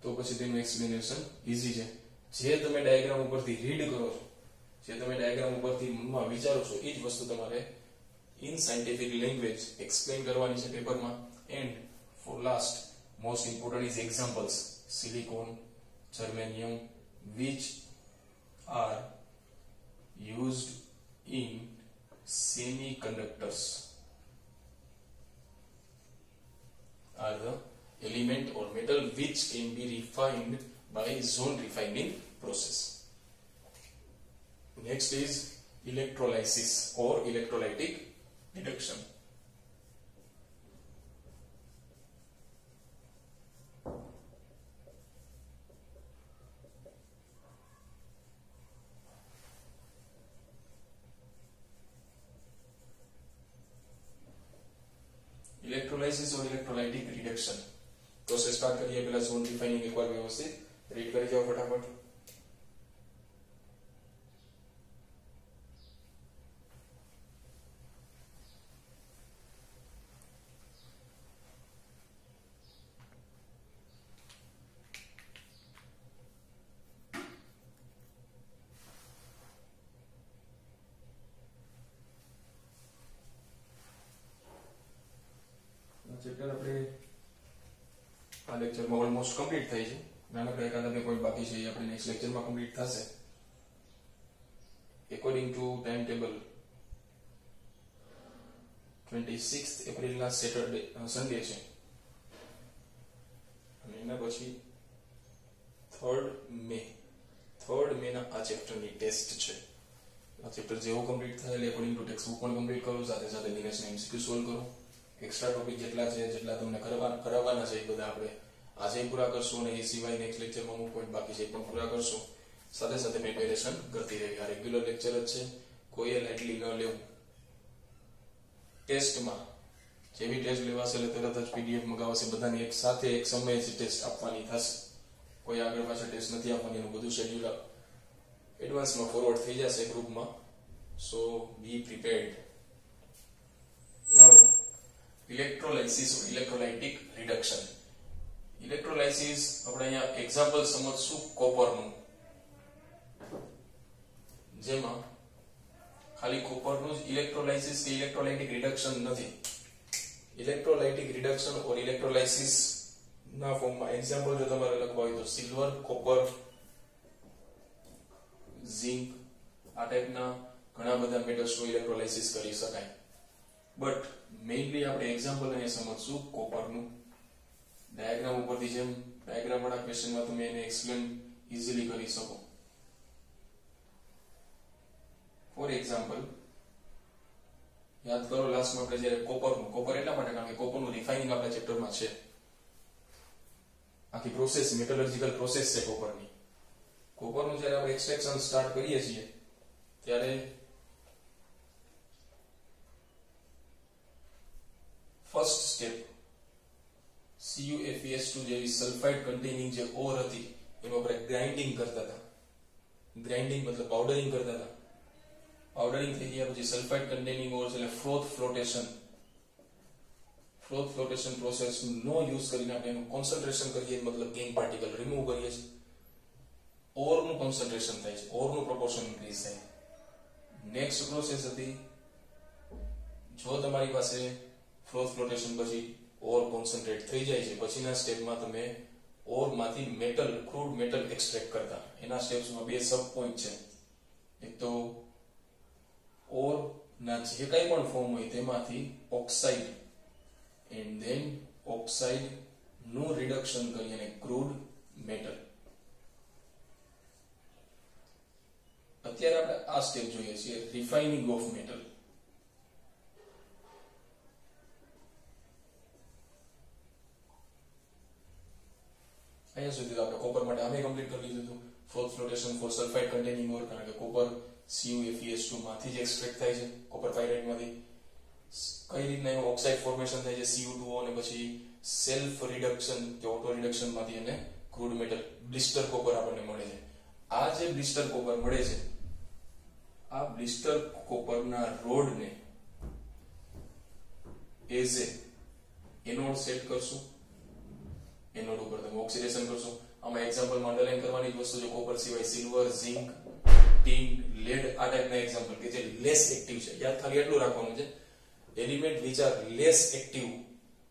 તો પછી તેનું એક્સપ્લેનેશન ઇઝી છે. જે તમે ડાયાગ્રામ ઉપરથી રીડ કરો છો, જે તમે ડાયાગ્રામ ઉપરથી મનમાં વિચારો છો, એ જ વસ્તુ તમારે ઇન સાયન્ટિફિક લેંગ્વેજ એક્સપ્લેન કરવાની છે પેપરમાં and for last most important is examples silicon, germanium which are used in semiconductors are the element or metal which can be refined by zone refining process. Next is electrolysis or electrolytic reduction. લેક્ચરમાં almost complete થઈ છે. નાનકડા એકાદા બે point બાકી છે, એ આપણે next લેક્ચરમાં complete થશે. According to time table twenty six એપ્રિલના સેટરડે સન્ડે છે. અને એના પછી થર્ડ મે થર્ડ મેના આ ચેપ્ટરની ટેસ્ટ છે. આ ચેપ્ટર જેવું કમ્પ્લીટ થાય, એટલે એકોર્ડિંગ ટુ ટેક્સ્ટ બુક પણ કમ્પ્લીટ કરો, સાથે સાથે દિનેશના એમસીક્યુ સોલ્વ કરો. એક્સ્ટ્રા ટોપિક જેટલા છે, જેટલા તમને કરાવવાના છે, એ બધા આપણે આજે પૂરા કરશું અને એ સિવાય નેક્સ્ટ લેક્ચરમાં અમુક પોઈન્ટ બાકી છે એ પણ પૂરા કરશું સાથે સાથે પ્રિપેરેશન કરતી રહેવી આ રેગ્યુલર લેક્ચર જ છે કોઈએ લાઇટલી ન લેવું ટેસ્ટમાં જેવી ટેસ્ટ લેવાશે એટલે તરત જ પીડીએફ મગાવશે બધાની એક સાથે એક સમયે ટેસ્ટ આપવાની થશે કોઈ આગળ પાછળ ટેસ્ટ નથી આપવાની એનું બધું શેડ્યુલ એડવાન્સમાં ફોરવર્ડ થઈ જશે ગ્રુપમાં so be prepared now electrolysis electrolytic reduction electrolysis આપણે અહીંયા એક્ઝામ્પલ સમજશું કોપરનું જેમાં ખાલી કોપરનું જ ઇલેક્ટ્રોલાઇસિસ કે ઇલેક્ટ્રોલાઇટિક રિડક્શન નથી. ઇલેક્ટ્રોલાઇટિક રિડક્શન ઓર ઇલેક્ટ્રોલાઇસિસ ના ફોર્મમાં એક્ઝામ્પલ જો તમારે લખવા હોય તો સિલ્વર કોપર ઝિંક આ ટાઈપના ઘણા બધા મેટલ્સનું ઇલેક્ટ્રોલાઇસિસ કરી શકાય. બટ મેઇનલી આપણે એક્ઝામ્પલ અહીંયા સમજશું કોપરનું ડાયાગ્રામ ઉપરથી જેમ ડાયાગ્રામ વાળા ક્વેશ્ચનમાં તમે એને એક્સપ્લેન ઇઝીલી કરી શકો. ફોર એક્ઝામ્પલ યાદ કરો લાસ્ટમાં આપણે જ્યારે કોપરનું કોપર એટલા માટે કારણ કે કોપરનું રિફાઇનિંગ આપણા ચેપ્ટરમાં છે. આખી પ્રોસેસ મેટલર્જિકલ પ્રોસેસ છે કોપરની કોપરનું જ્યારે આપણે એક્સટ્રેક્શન સ્ટાર્ટ કરીએ છીએ, ત્યારે ફર્સ્ટ સ્ટેપ CuFeS2 જેવી સલ્ફાઇડ કન્ટેનિંગ જે ઓર હતી, એમાં આપણે ગ્રાઇન્ડિંગ કરતા હતા. ગ્રાઇન્ડિંગ મતલબ પાવડરિંગ કરતા હતા. પાવડરિંગ થઈ ગયા પછી સલ્ફાઇડ કન્ટેનિંગ ઓર એટલે froth flotation froth flotation process નો યુઝ કરીને આપણે એનું કોન્સન્ટ્રેશન કરીએ, મતલબ ગેઇન પાર્ટિકલ રિમૂવ કરીએ છીએ. ઓરનું કોન્સન્ટ્રેશન થાય છે ઓરનું પ્રોપોર્શન ઇન્ક્રીઝ થાય. નેક્સ્ટ પ્રોસેસ હતી, જો તમારી પાસે ફ્લોથ ફ્લોટેશન પછી ઓર કોન્સન્ટ્રેટ થઈ જાય છે. પછીના સ્ટેપમાં તમે ઓરમાંથી મેટલ ક્રૂડ મેટલ એક્સટ્રેક્ટ કરતા. એના સ્ટેપ્સમાં બે સબ પોઈન્ટ છે. એક તો ઓર ના જે કંઈ પણ ફોર્મ હોય તેમાંથી ઓક્સાઇડ એન્ડ ધેન ઓક્સાઇડનું રિડક્શન કરી અને ક્રૂડ મેટલ અત્યારે આપણે આ સ્ટેપ જોઈએ છીએ રિફાઇનિંગ ઓફ મેટલ અહીંયા સુધી તો આપણે કોપર માટે અમે કમ્પ્લીટ કરી લીધું froth flotation for sulphide containing ore કારણ કે કોપર CuFeS2 માંથી જ એક્સટ્રેક્ટ થાય છે કોપર પાયરાઇટમાંથી કઈ રીતના એનું ઓક્સાઇડ ફોર્મેશન થાય છે Cu2O અને પછી સેલ્ફ રિડક્શન કે ઓટો રિડક્શનમાંથી એને ક્રૂડ મેટલ બ્લિસ્ટર કોપર આપણને મળે છે. આ જે બ્લિસ્ટર કોપર મળે છે, આ બ્લિસ્ટર કોપરના રોડને એઝ એ એનોડ સેટ કરશું. એનોડ ઉપર તમે ઓક્સિડેશન કરશો. આમાં એક્ઝામ્પલમાં અંડરલાઈન કરવાની વસ્તુ છે કોપર સિવાય સિલ્વર ઝિંક ટીન લેડ આ ટાઈપના એક્ઝામ્પલ કે જે લેસ એક્ટિવ છે. યાદ ખાલી એટલું રાખવાનું છે. Element which are less active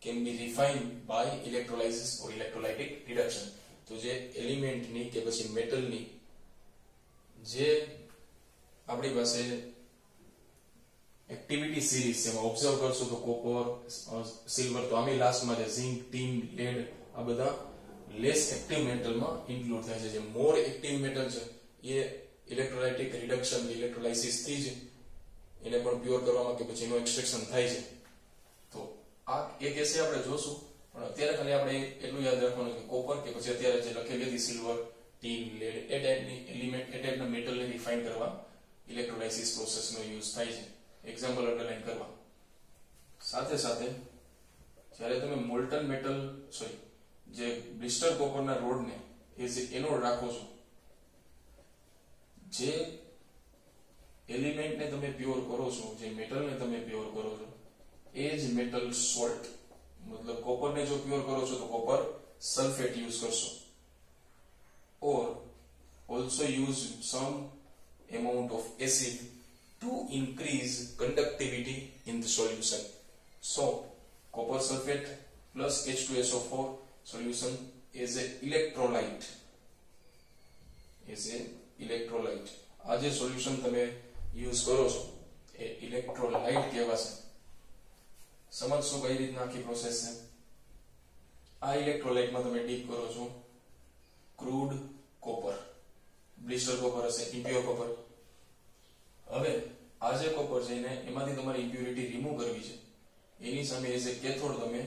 can be refined by electrolysis or electrolytic reduction તો જે એલિમેન્ટની કે પછી મેટલની જે આપણી પાસે એક્ટિવિટી સિરીઝ છે, એમાં ઓબ્ઝર્વ કરશું તો કોપર સિલ્વર તો અમે લાસ્ટમાં છે ઝિંક ટીન લેડ આ બધા લેસ એક્ટિવ મેટલમાં ઇન્ક્લુડ થાય છે. જે મોર એક્ટિવ મેટલ છે, એ ઇલેક્ટ્રોલાઇટિક રિડક્શન ઇલેક્ટ્રોલાઇસિસથી જ એને પણ પ્યોર કરવામાં કે પછી એનું એક્સટ્રેક્શન થાય છે. તો આ એ કેસે આપણે જોશું. પણ અત્યારે ખાલી આપણે એટલું યાદ રાખવાનું કે કોપર કે પછી અત્યારે જે લખેલી હતી સિલ્વર ટીન લેડ એ ટાઈપની એલિમેન્ટ એ ટાઈપના મેટલને રિફાઇન કરવા ઇલેક્ટ્રોલાઇસિસ પ્રોસેસનો યુઝ થાય છે. એક્ઝામ્પલ અંડરલાઈન કરવા. સાથે સાથે જ્યારે તમે મોલ્ટન મેટલ સોરી જે બ્લિસ્ટર કોપરના રોડને એ જે એનોડ રાખો છો જે એલિમેન્ટને તમે પ્યોર કરો છો જે મેટલને તમે પ્યોર કરો છો એ જ મેટલ સોલ્ટ મતલબ કોપરને જો પ્યોર કરો છો તો કોપર સલ્ફેટ યુઝ કરશો or also use some amount of acid to increase conductivity in the solution. So, copper sulfate plus H2SO4 solution is a electrolyte. Is a electrolyte. આ જે solution તમે use કરો છો એ electrolyte કહેવાશે સમજશો કઈ રીતના આખી પ્રોસેસ છે આ ઇલેક્ટ્રોલાઇટમાં તમે ડીપ કરો છો ક્રૂડ કોપર બ્લિસ્ટર કોપર હશે ઇમ્પ્યોર કોપર હવે આ જે કોપર છે એમાંથી તમારે ઇમ્પ્યોરિટી રિમૂવ કરવી છે. એની સામે એઝ એ કેથોડ તમે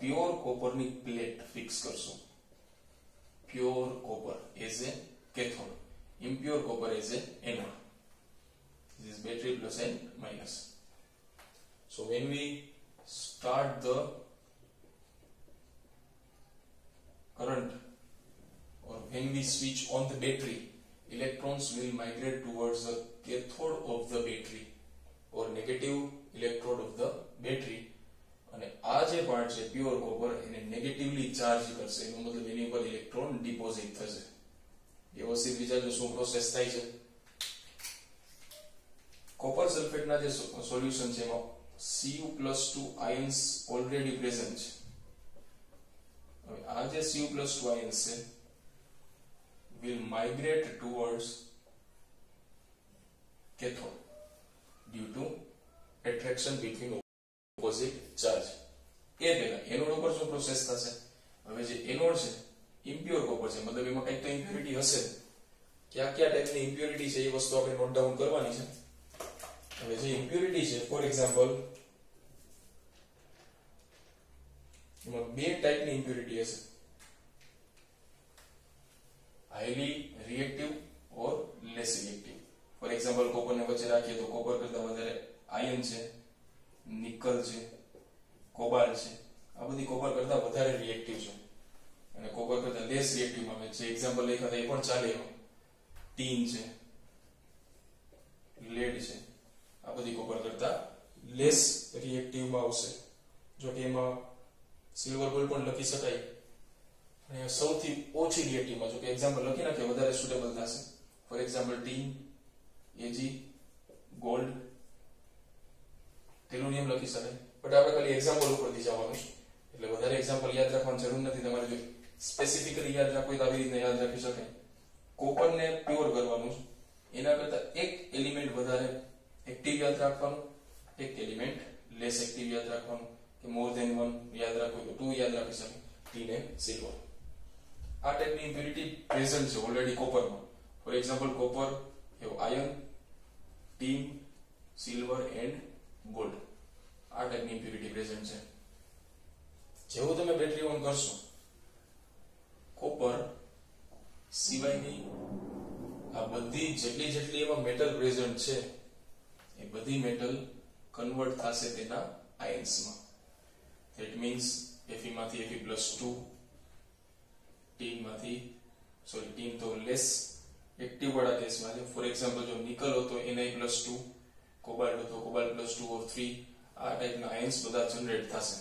પ્યોર કોપરની પ્લેટ ફિક્સ કરશો pure copper as a cathode a anode this is battery plus and minus so when we start the current or when we switch on the battery electrons will migrate towards the cathode of the battery or negative electrode of the battery અને આ જે part છે pure copper એને negatively charge કરશે. એનો મતલબ એની ઉપર electron deposit થશે. વ્યવસ્થિત વિચારજો શું પ્રોસેસ થાય છે? કોપર સલ્ફેટના જે સોલ્યુશન છે, એમાં Cu2 આયન્સ ઓલરેડી પ્રેઝન્ટ છે. હવે આ જે Cu પ્લસ ટુ આયન્સ છે, will migrate towards cathode due to attraction between opposite charge એ પહેલા એનોડ ઉપર શું પ્રોસેસ થશે હવે જે એનોડ છે ઇમ્પ્યોર કોપર છે મતલબ એમાં કંઈક તો ઇમ્પ્યોરિટી હશે કયા કયા ટાઈપની ઇમ્પ્યોરિટી છે એ વસ્તુ આપણે નોટ ડાઉન કરવાની છે હવે જે ઇમ્પ્યોરિટી છે ફોર એક્ઝામ્પલ એમાં બે ટાઈપની ઇમ્પ્યોરિટી હશે highly reactive or less reactive for example કોપરને વચ્ચે રાખીએ તો કોપર કરતા વધારે આયન છે નિકલ છે કોબાલ્ટ છે. આ બધી કોપર કરતા વધારે રિએક્ટિવ છે. અને કોપર કરતા લેસ રિએક્ટિવમાં જે એક્ઝામ્પલ લખ્યા એ પણ ચાલે ટીન છે લેડ છે. આ બધી કોપર કરતા લેસ રિએક્ટિવમાં આવશે. જો કે એમાં સિલ્વર ગોલ્ડ પણ લખી શકાય. અને સૌથી ઓછી રિએક્ટિવમાં જો કે એક્ઝામ્પલ લખી નાખીએ વધારે સુટેબલ થશે. For example tin Ag gold ટેલોનિયમ લખી શકાય બટ આપણે ખાલી એક્ઝામ્પલ ઉપરથી જવાનું એટલે વધારે એક્ઝામ્પલ યાદ રાખવાની જરૂર નથી. તમારે જો સ્પેસિફિકલી યાદ રાખવું હોય તો આવી રીતના યાદ રાખી શકાય કોપરને પ્યોર કરવાનું છે. એના કરતા એક એલિમેન્ટ વધારે એક્ટિવ યાદ રાખવાનું. એક એલિમેન્ટ લેસ એક્ટિવ યાદ રાખવાનું. કે મોર ધેન વન યાદ રાખવું તો ટુ યાદ રાખી શકે. ટીન એન્ડ સિલ્વર આ ટાઈપની ઇમ્પ્યુરિટી પ્રેઝન્ટ છે ઓલરેડી કોપરમાં. ફોર એક્ઝામ્પલ કોપર એવો ion tin silver and gold આ ટાઈપની ઇમ્પ્યુરિટી પ્રેઝન્ટ છે. જેવું તમે બેટરી ઓન કરશો કોપર સિવાયની આ બધી જેટલી જેટલી એમાં મેટલ પ્રેઝન્ટ છે, એ બધી મેટલ કન્વર્ટ થશે તેના આયન્સમાં ધેટ મીન્સ Fe માંથી Fe પ્લસ ટુ ટીનમાંથી સોરી ટીન તો લેસ એક્ટિવ વાળા કેસમાં છે. ફોર એક્ઝામ્પલ જો નિકલ હતો એનઆઈ પ્લસ ટુ કોબાલ્ટ હતો cobalt plus two or three આ ટાઈપના આયન્સ બધા જનરેટ થશે.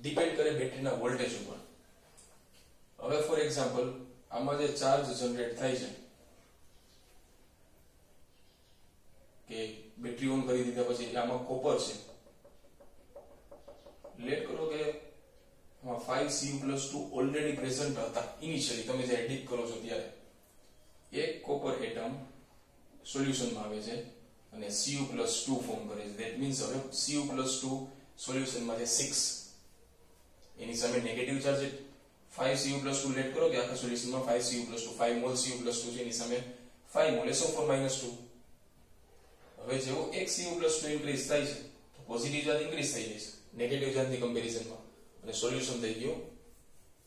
ડિપેન્ડ કરે બેટરીના વોલ્ટેજ ઉપર. હવે ફોર એક્ઝામ્પલ આમાં જે ચાર્જ જનરેટ થાય છે, કે બેટરી ઓન કરી દીધા પછી આમાં કોપર છે. લેટ કરો કે આમાં 5Cu2 ઓલરેડી પ્રેઝન્ટ હતા ઇનિશિયલી તમે જ્યારે ડીપ કરો છો ત્યારે, એક કોપર એટમ સોલ્યુશનમાં આવે છે. અને cu પ્લસ ટુ ફોર્મ કરે છે દેટ મીન્સ હવે Cu2 સોલ્યુશનમાં છે સિક્સ એની સામે નેગેટિવ ચાર્જ 5Cu2 લેટ કરો કે આખા સોલ્યુશનમાં 5Cu2 5 મોલ Cu2 છે એની સામે ફાઈવ મોલ SO4 2 હવે જેવો એક cu પ્લસ ટુ ઇન્ક્રીઝ થાય છે તો પોઝિટિવ ચાર્જ ઇન્ક્રીઝ થઈ જાય છે નેગેટિવ ચાર્જની કમ્પેરિઝનમાં અને સોલ્યુશન થઈ ગયું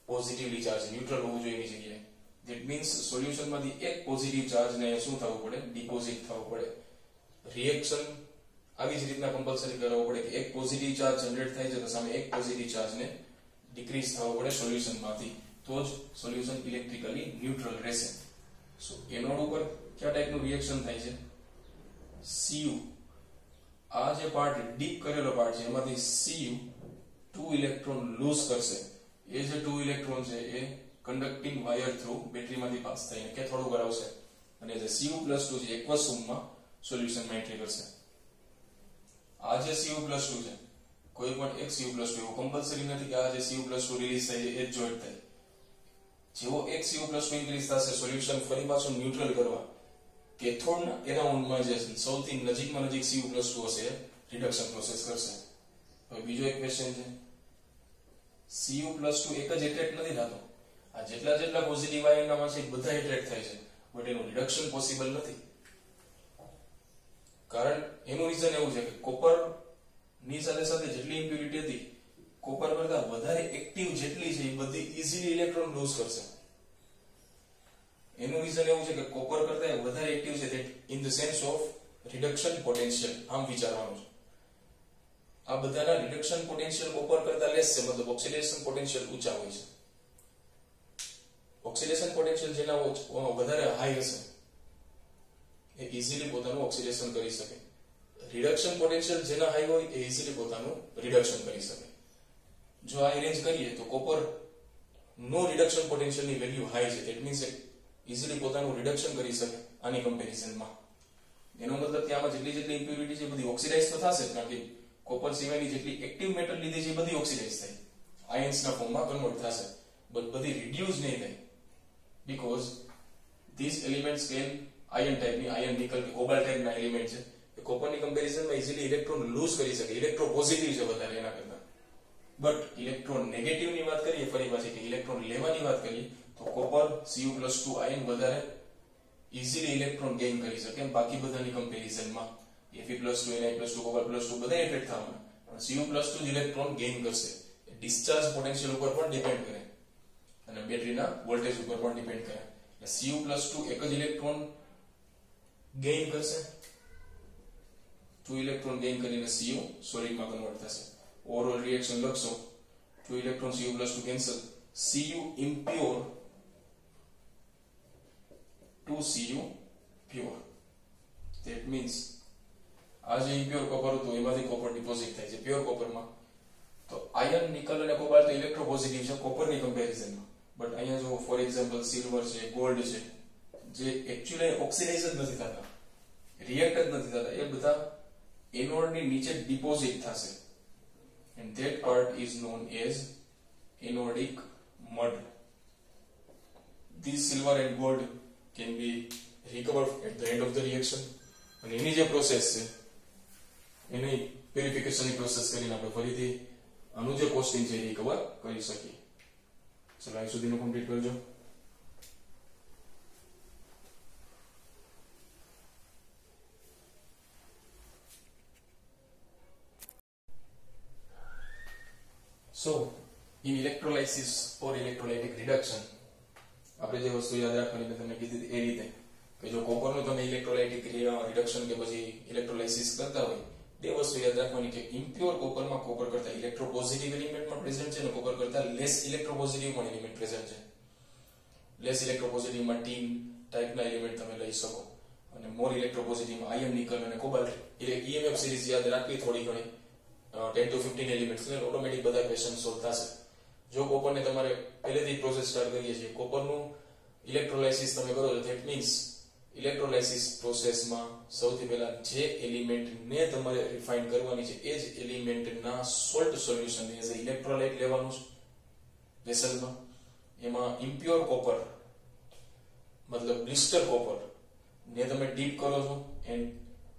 પોઝિટિવલી ચાર્જ ન્યુટ્રલ હોવું જોઈએ એની જગ્યાએ દેટ મીન્સ સોલ્યુશનમાંથી એક પોઝિટિવ ચાર્જને શું થવું પડે ડિપોઝિટ થવું પડે રિએક્શન આવી જ રીતના કમ્પલસરી કરવો પડે કે એક પોઝિટિવ ચાર્જ જનરેટ થાય છે તો સામે એક પોઝિટિવ ચાર્જને ડિક્રીઝ થવો પડે સોલ્યુશનમાંથી તો જ સોલ્યુશન ઇલેક્ટ્રિકલી ન્યુટ્રલ રહેશે. સો એનોડ ઉપર કયા ટાઈપનું રિએક્શન થાય છે? Cu. આ જે પાર્ટ ડીપ કરેલો પાર્ટ છે, એમાંથી Cu ટુ ઇલેક્ટ્રોન લૂઝ કરશે. એ જે ટુ ઇલેક્ટ્રોન છે, એ કન્ડક્ટિંગ વાયર થ્રુ બેટરીમાંથી પાસ થઈને, કે થોડું કરાવશે. અને જે Cu પ્લસ ટુ છે એકવસ રૂમમાં સોલ્યુશનમાં એન્ટ્રી કરશે. આ જે Cu2 છે, કોઈ પણ એક Cu2 એવું કમ્પલસરી નથી કે આ જે Cu2 રિલીઝ થાય છે એ જ જોઈન્ટ થાય. જેવો એક Cu2 ઇન્ક્રીઝ થશે સોલ્યુશન ફરી પાછું ન્યુટ્રલ કરવા કેથોડના એરાઉન્ડમાં જે સૌથી નજીકમાં નજીક Cu2 હશે રિડક્શન પ્રોસેસ કરશે. હવે બીજો એક ક્વેશ્ચન છે. Cu2 એક જ એટ્રેક્ટ નથી થતો. આ જેટલા જેટલા પોઝિટિવ આયનના છે બધા એટ્રેક્ટ થાય છે બટ એનું રિડક્શન પોસિબલ નથી. કારણ એનું રીઝન એવું છે કે કોપરની સાથે સાથે જેટલી ઇમ્પ્યુરિટી હતી કોપર કરતા વધારે એક્ટિવ જેટલી છે, એ બધી ઇઝીલી ઇલેક્ટ્રોન લૂઝ કરશે. એનું રીઝન એવું છે કે કોપર કરતા વધારે એક્ટિવ છે in the sense of reduction potential આમ વિચારવાનું છે. આ બધાના રિડક્શન પોટેન્શિયલ કોપર કરતા લેસ છે, મતલબ ઓક્સિડેશન પોટેન્શિયલ ઊંચા હોય છે. ઓક્સિડેશન પોટેન્શિયલ જેના વધારે હાઈ હશે. એ ઇઝીલી પોતાનું ઓક્સિડેશન કરી શકે. રિડક્શન પોટેન્શિયલ જેના હાઈ હોય એ ઇઝીલી પોતાનું રિડક્શન કરી શકે. જો આ એરેન્જ કરીએ તો કોપર નો રિડક્શન પોટેન્શિયલની વેલ્યુ હાઈ છે. ધેટ મીન્સ ઇઝીલી પોતાનું રિડક્શન કરી શકે આની કમ્પેરિઝનમાં એનો મતલબ કે આમાં જેટલી જેટલી ઇમ્પ્યુરિટી છે બધી ઓક્સિડાઇઝ તો થશે કારણ કે કોપર સિવાયની જેટલી એક્ટિવ મેટલ લીધી છે બધી ઓક્સિડાઇઝ થાય. આયન્સના ફોર્મમાં કન્વર્ટ થશે. બટ બધી રિડ્યુસ નહીં થાય. Because this elements can ion ટાઈપની આયન નિકલ કે કોબાલ્ટ ટાઈપના એલિમેન્ટ છે. એ કોપરની કમ્પેરિઝનમાં ઇઝીલી ઇલેક્ટ્રોન લૂઝ કરી શકે ઇલેક્ટ્રો પોઝિટિવ છે વધારે એના કરતા. બટ ઇલેક્ટ્રોન નેગેટિવની વાત કરીએ, ફરી પાછી કે ઇલેક્ટ્રોન લેવાની વાત કરીએ, તો કોપર Cu2 આયન વધારે ઇઝીલી ઇલેક્ટ્રોન ગેઇન કરી શકે. બાકી બધાની કમ્પેરિઝનમાં Fe2 Ni2 કોપર પ્લસ 2 બધા એફેક્ટ થવાના પણ Cu2 જ ઇલેક્ટ્રોન ગેઇન કરશે. ડિસ્ચાર્જ પોટેન્શિયલ ઉપર પણ ડિપેન્ડ કરે. અને બેટરીના વોલ્ટેજ ઉપર પણ ડિપેન્ડ કરે. એટલે Cu2 એક જ ઇલેક્ટ્રોન ગેઇન કરશે ટુ ઇલેક્ટ્રોન ગેઇન કરીને Cu સોલિડમાં કન્વર્ટ થશે ઓવરઓલ રિએક્શન લખશો two electron Cu2 cancel Cu impure two Cu pure that means આ જે ઇમ્પ્યોર કોપર હતું એમાંથી કોપર ડિપોઝિટ થાય છે પ્યોર કોપરમાં તો આયન નિકલ અને કોબાલ્ટ તો ઇલેક્ટ્રોપોઝિટિવ છે કોપરની કમ્પેરિઝનમાં બટ અહીંયા જો ફોર એક્ઝામ્પલ સિલ્વર છે ગોલ્ડ છે જે એકચ્યુઅલી ઓક્સિડાઇઝ જ નથી થતા રિએક્ટ જ નથી થતા. એ બધા એનોડની નીચે ડિપોઝિટ થશે. And that part is known as anodic mud. This silver and gold can be recovered at the end of the reaction. અને એની જે પ્રોસેસ છે, એની પ્યુરિફિકેશનની પ્રોસેસ કરીને આપણે ફરીથી આનું જે કોસ્ટિંગ છે એ રિકવર કરી શકીએ. ચલો અહીં સુધીનું કમ્પ્લીટ કરજો. So, in electrolysis or electrolytic reduction આપણે જે વસ્તુ યાદ રાખવાની મેં તમને કીધી એ રીતે કે જો કોપરનું તમે ઇલેક્ટ્રોલાઇટિક રિડક્શન કે પછી ઇલેક્ટ્રોલાઇસિસ કરતા હોય બે વસ્તુ યાદ રાખવાની કે ઇમ્પ્યોર કોપરમાં કોપર કરતા ઇલેક્ટ્રોપોઝિટિવ પણ પ્રેઝન્ટ છે અને કોપર કરતા લેસ ઇલેક્ટ્રોપોઝિટિવ પણ એલિમેન્ટ પ્રેઝન્ટ છે. લેસ ઇલેક્ટ્રોપોઝિટિવમાં ટીન ટાઈપના એલિમેન્ટ તમે લઈ શકો. અને મોર ઇલેક્ટ્રોપોઝિટિવમાં આયન નિકલ અને કોબાલ્ટ એટલે ઈએમએફ સિરીઝ યાદ રાખવી થોડી ઘણી. ટેન ટુ ફિફ્ટીન એલિમેન્ટ્સ ને ઓટોમેટિક બધા ક્વેશ્ચન સોલ્વ થશે. જો કોપરને તમારે પહેલેથી પ્રોસેસ સ્ટાર્ટ કરીએ છીએ કોપરનું ઇલેક્ટ્રોલાઇસિસ તમે કરો છો ધેટ મીન્સ ઇલેક્ટ્રોલાઇસિસ પ્રોસેસમાં સૌથી પહેલા જે એલિમેન્ટને તમારે રિફાઇન કરવાની છે, એ જ એલિમેન્ટના સોલ્ટ સોલ્યુશન એઝ ઇલેક્ટ્રોલાઇટ લેવાનું છે. વેસલમાં એમાં ઇમ્પ્યોર કોપર મતલબ બ્લિસ્ટર કોપર ને તમે ડીપ કરો છો and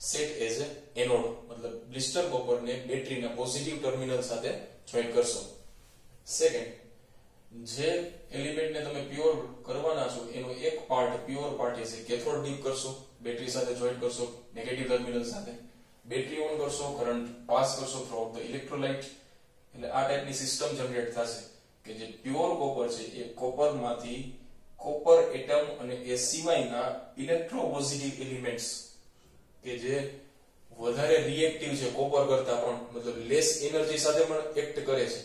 set as a anode મતલબ બ્લિસ્ટર કોપરને બેટરીના પોઝિટિવ ટર્મિનલ સાથે જોઈન્ટ કરશો સેકન્ડ જે એલિમેન્ટને તમે પ્યોર કરવાના છો એનો એક part pure part as cathode dip કરશો બેટરી સાથે જોઈન્ટ કરશો નેગેટિવ ટર્મિનલ સાથે બેટરી ઓન કરશો કરંટ પાસ કરશો થ્રુ ધ ઇલેક્ટ્રોલાઇટ એટલે આ ટાઈપની સિસ્ટમ જનરેટ થશે કે જે પ્યોર કોપર છે, એ કોપરમાંથી કોપર એટમ અને એ સિવાયના ઇલેક્ટ્રોપોઝિટિવ એલિમેન્ટ્સ કે જે વધારે રિએક્ટિવ છે કોપર કરતા પણ, મતલબ લેસ એનર્જી સાથે પણ એક્ટ કરે છે.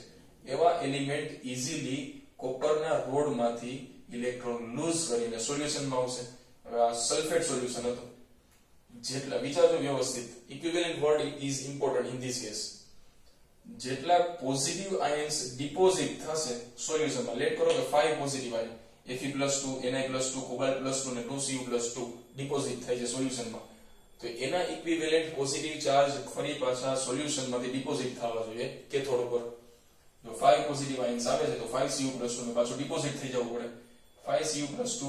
એવા એલિમેન્ટ ઇઝીલી કોપરના રોડમાંથી ઇલેક્ટ્રોન લૂઝ કરીને સોલ્યુશનમાં આવશે. હવે આ સલ્ફેટ સોલ્યુશન હતું. જેટલા, વિચારજો વ્યવસ્થિત. Equivalent word is important in this case જેટલા પોઝિટિવ આયન્સ ડિપોઝિટ થશે સોલ્યુશનમાં લેટ કરો કે 5 positive ion Fe2 Ni2 cobalt 2 અને 2Cu2 ડિપોઝિટ થાય છે સોલ્યુશનમાં તો એના ઇક્વિવેલન્ટ પોઝિટિવ ચાર્જ ફરી પાછા સોલ્યુશનમાંથી ડિપોઝિટ થવા જોઈએ કેથોડ ઉપર જો 5 પોઝિટિવ આયન્સ આવે છે, તો 5Cu2 ને પાછું ડિપોઝિટ થઈ જવું પડે. 5Cu2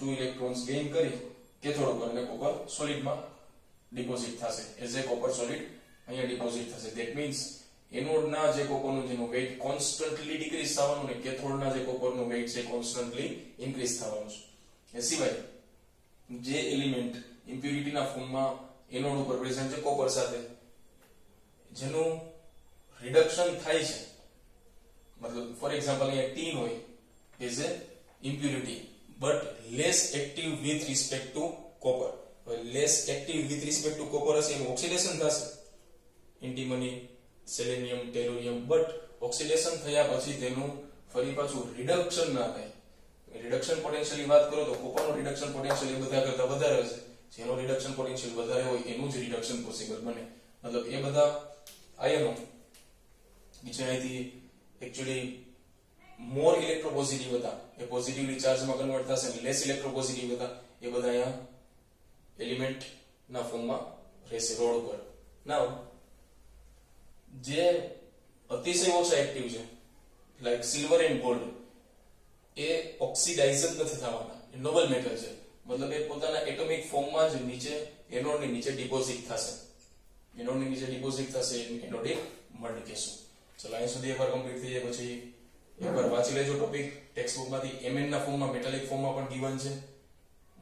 2 ઇલેક્ટ્રોન્સ ગેઇન કરી કેથોડ ઉપર અને કોપર સોલિડમાં ડિપોઝિટ થશે. એઝ એ કોપર સોલિડ અહીંયા ડિપોઝિટ થશે. ધેટ મીન્સ એનોડના જે કોપરનું જેનું વેઇટ કોન્સ્ટન્ટલી ડિક્રીઝ થવાનું ને કેથોડના જે કોપરનું વેઇટ છે કોન્સ્ટન્ટલી ઇન્ક્રીઝ થવાનું છે. એ સિવાય જે એલિમેન્ટ ઇમ્પ્યુરિટીના ફોર્મમાં એનોડ ઉપર પ્રેઝન્ટ છે. કોપર સાથે. જેનું રિડક્શન થાય છે. મતલબ ફોર એક્ઝામ્પલ અહીંયા ટીન હોય is a impurity but less active with respect to copper less active with respect to copper હશે, એનું ઓક્સિડેશન થશે. Antimony selenium tellurium but oxidation થયા પછી તેનું ફરી પાછું રિડક્શન ના થાય. રિડક્શન પોટેન્શિયલની વાત કરો તો કોપરનું રિડક્શન પોટેન્શિયલ એ બધા કરતા વધારે હશે. જેનો રિડક્શન પોટેન્શિયલ વધારે હોય, એનું જ રિડક્શન પોસિબલ બને. મતલબ એ બધા આયનો જે અહીંથી એકચ્યુઅલી મોર ઇલેક્ટ્રોપોઝિટિવ હતા. એ પોઝિટિવલી ચાર્જમાં કન્વર્ટ થશે અને લેસ ઇલેક્ટ્રોપોઝિટિવ હતા. એ બધા અહીંયા એલિમેન્ટ ના ફોર્મમાં રહેશે રોડ ઉપર. નાવ જે અતિશય ઓછા એક્ટિવ છે લાઈક સિલ્વર એન્ડ ગોલ્ડ એ ઓક્સિડાઇઝ નથી થવાના. એ નોબલ મેટલ છે. મતલબ એ પોતાના એટોમિક ફોર્મમાં જ નીચે એનોડની નીચે ડિપોઝિટ થશે. એનોડની નીચે ડિપોઝિટ થશે એનોડિક મલ્ડ કહેશું ચલો અહીં સુધી એકવાર કમ્પ્લીટ થઈ જાય, પછી એકવાર વાંચી લેજો ટોપિક ટેક્સ્ટ બુકમાંથી એમએન ના ફોર્મમાં મેટાલિક ફોર્મમાં પણ ગિવન છે.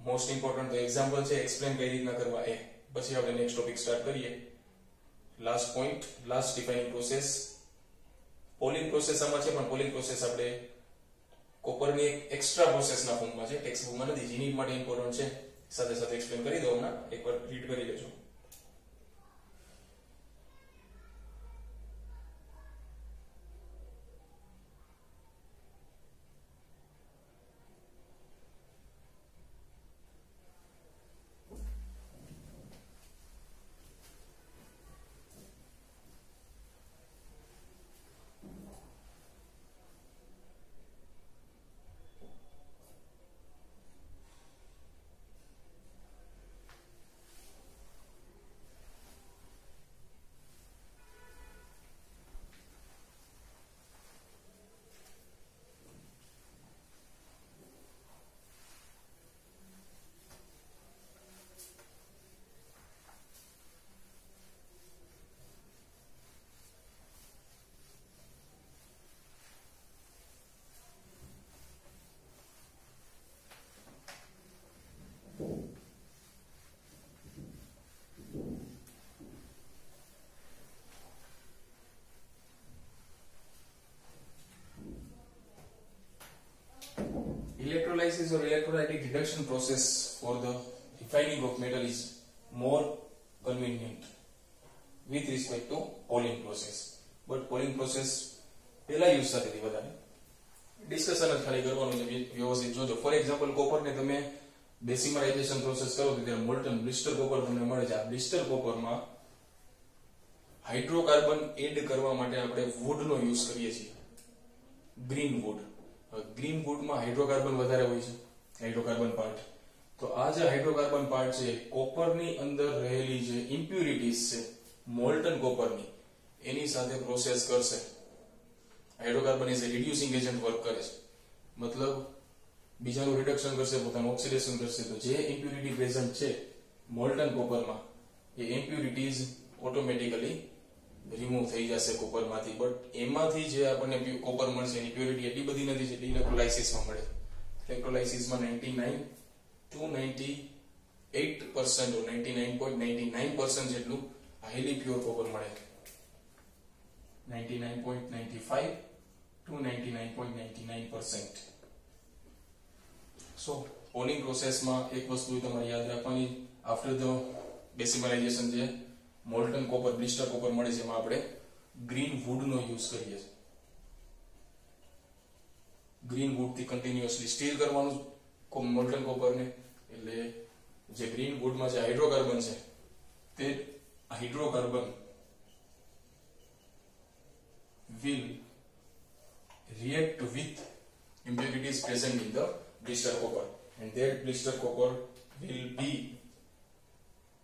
મોસ્ટ ઇમ્પોર્ટન્ટ તો એક્ઝામ્પલ છે એક્સપ્લેન કઈ રીતના કરવા એ. પછી આપણે નેક્સ્ટ ટોપિક સ્ટાર્ટ કરીએ. Last point last defining process poling process આમાં છે, પણ પોલિંગ પ્રોસેસ આપણે કોપરની એક એક્સ્ટ્રા પ્રોસેસના ફોર્મમાં છે. ટેક્સ્ટ બુકમાં નથી જીની માટે ઇમ્પોર્ટન્ટ છે. સાથે સાથે એક્સપ્લેન કરી દઉં હમણાં. એકવાર રીડ કરી લેજો Electrolysis or electrolytic reduction process for the refining of metal is more convenient with respect to polling process. But polling process પહેલા યુઝ થતી હતી વધારે ડિસ્કશન જ ખાલી કરવાનું છે વ્યવસ્થિત. જોજો ફોર એક્ઝામ્પલ કોપર ને તમે ડેસિમરાઇઝેશન પ્રોસેસ કરો તો ત્યારે મોલ્ટન બ્લિસ્ટર કોપર તમને મળે છે. આ બ્લિસ્ટર કોપરમાં હાઇડ્રોકાર્બન એડ કરવા માટે આપણે વુડ નો યુઝ કરીએ છીએ. ગ્રીન વુડ ગ્રીન વુડમાં હાઇડ્રોકાર્બન વધારે હોય છે. હાઇડ્રોકાર્બન પાર્ટ તો આ જે હાઇડ્રોકાર્બન પાર્ટ છે, કોપરની અંદર રહેલી જે ઇમ્પ્યુરિટીઝ છે મોલ્ટન કોપરની, એની સાથે પ્રોસેસ કરશે. Hydrocarbon as a reducing agent work કરે છે. મતલબ, બીજાનું રિડક્શન કરશે, પોતાનું ઓક્સિડેશન કરશે. તો જે ઇમ્પ્યુરિટી પ્રેઝન્ટ છે મોલ્ટન કોપરમાં, એ ઇમ્પ્યુરિટીઝ ઓટોમેટિકલી રિમૂવ થઈ જશે કોપરમાંથી. બટ એમાંથી જે આપણને કોપર મળશે, એની પ્યોરિટી એટલી બધી નથી જેટલી ઇલેક્ટ્રોલાઇસિસમાં મળે. ઇલેક્ટ્રોલાઇસિસમાં 99 ટુ 98 પર્સન્ટ or 99.99% જેટલું હાઈલી પ્યોર કોપર મળે. 99.95 ટુ 99.99% સો પોલિંગ પ્રોસેસમાં એક વસ્તુ તમારે યાદ રાખવાની આફ્ટર ધ ડેસિમલાઇઝેશન જે મોલ્ટન કોપર બ્લિસ્ટર કોપર મળે છે એમાં આપણે ગ્રીન વુડનો યુઝ કરીએ. છીએ ગ્રીન વુડથી કન્ટિન્યુઅસલી સ્ટીર કરવાનું મોલ્ટન કોપર ને એટલે જે ગ્રીન વુડમાં જે હાઇડ્રોકાર્બન છે તે hydrocarbon will react with impurities present in the blister copper and that blister copper will be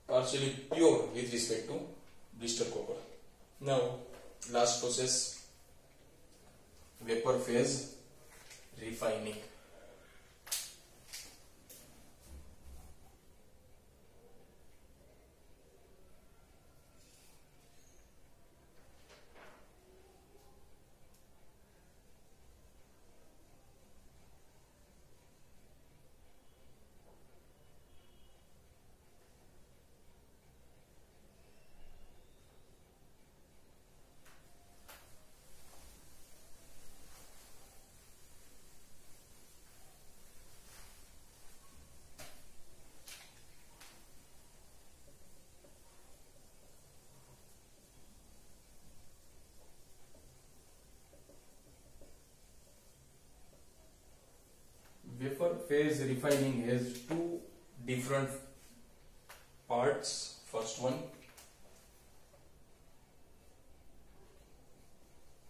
partially pure with respect to blister copper. Now, last process vapor phase refining. Vapor phase refining has two different parts. First one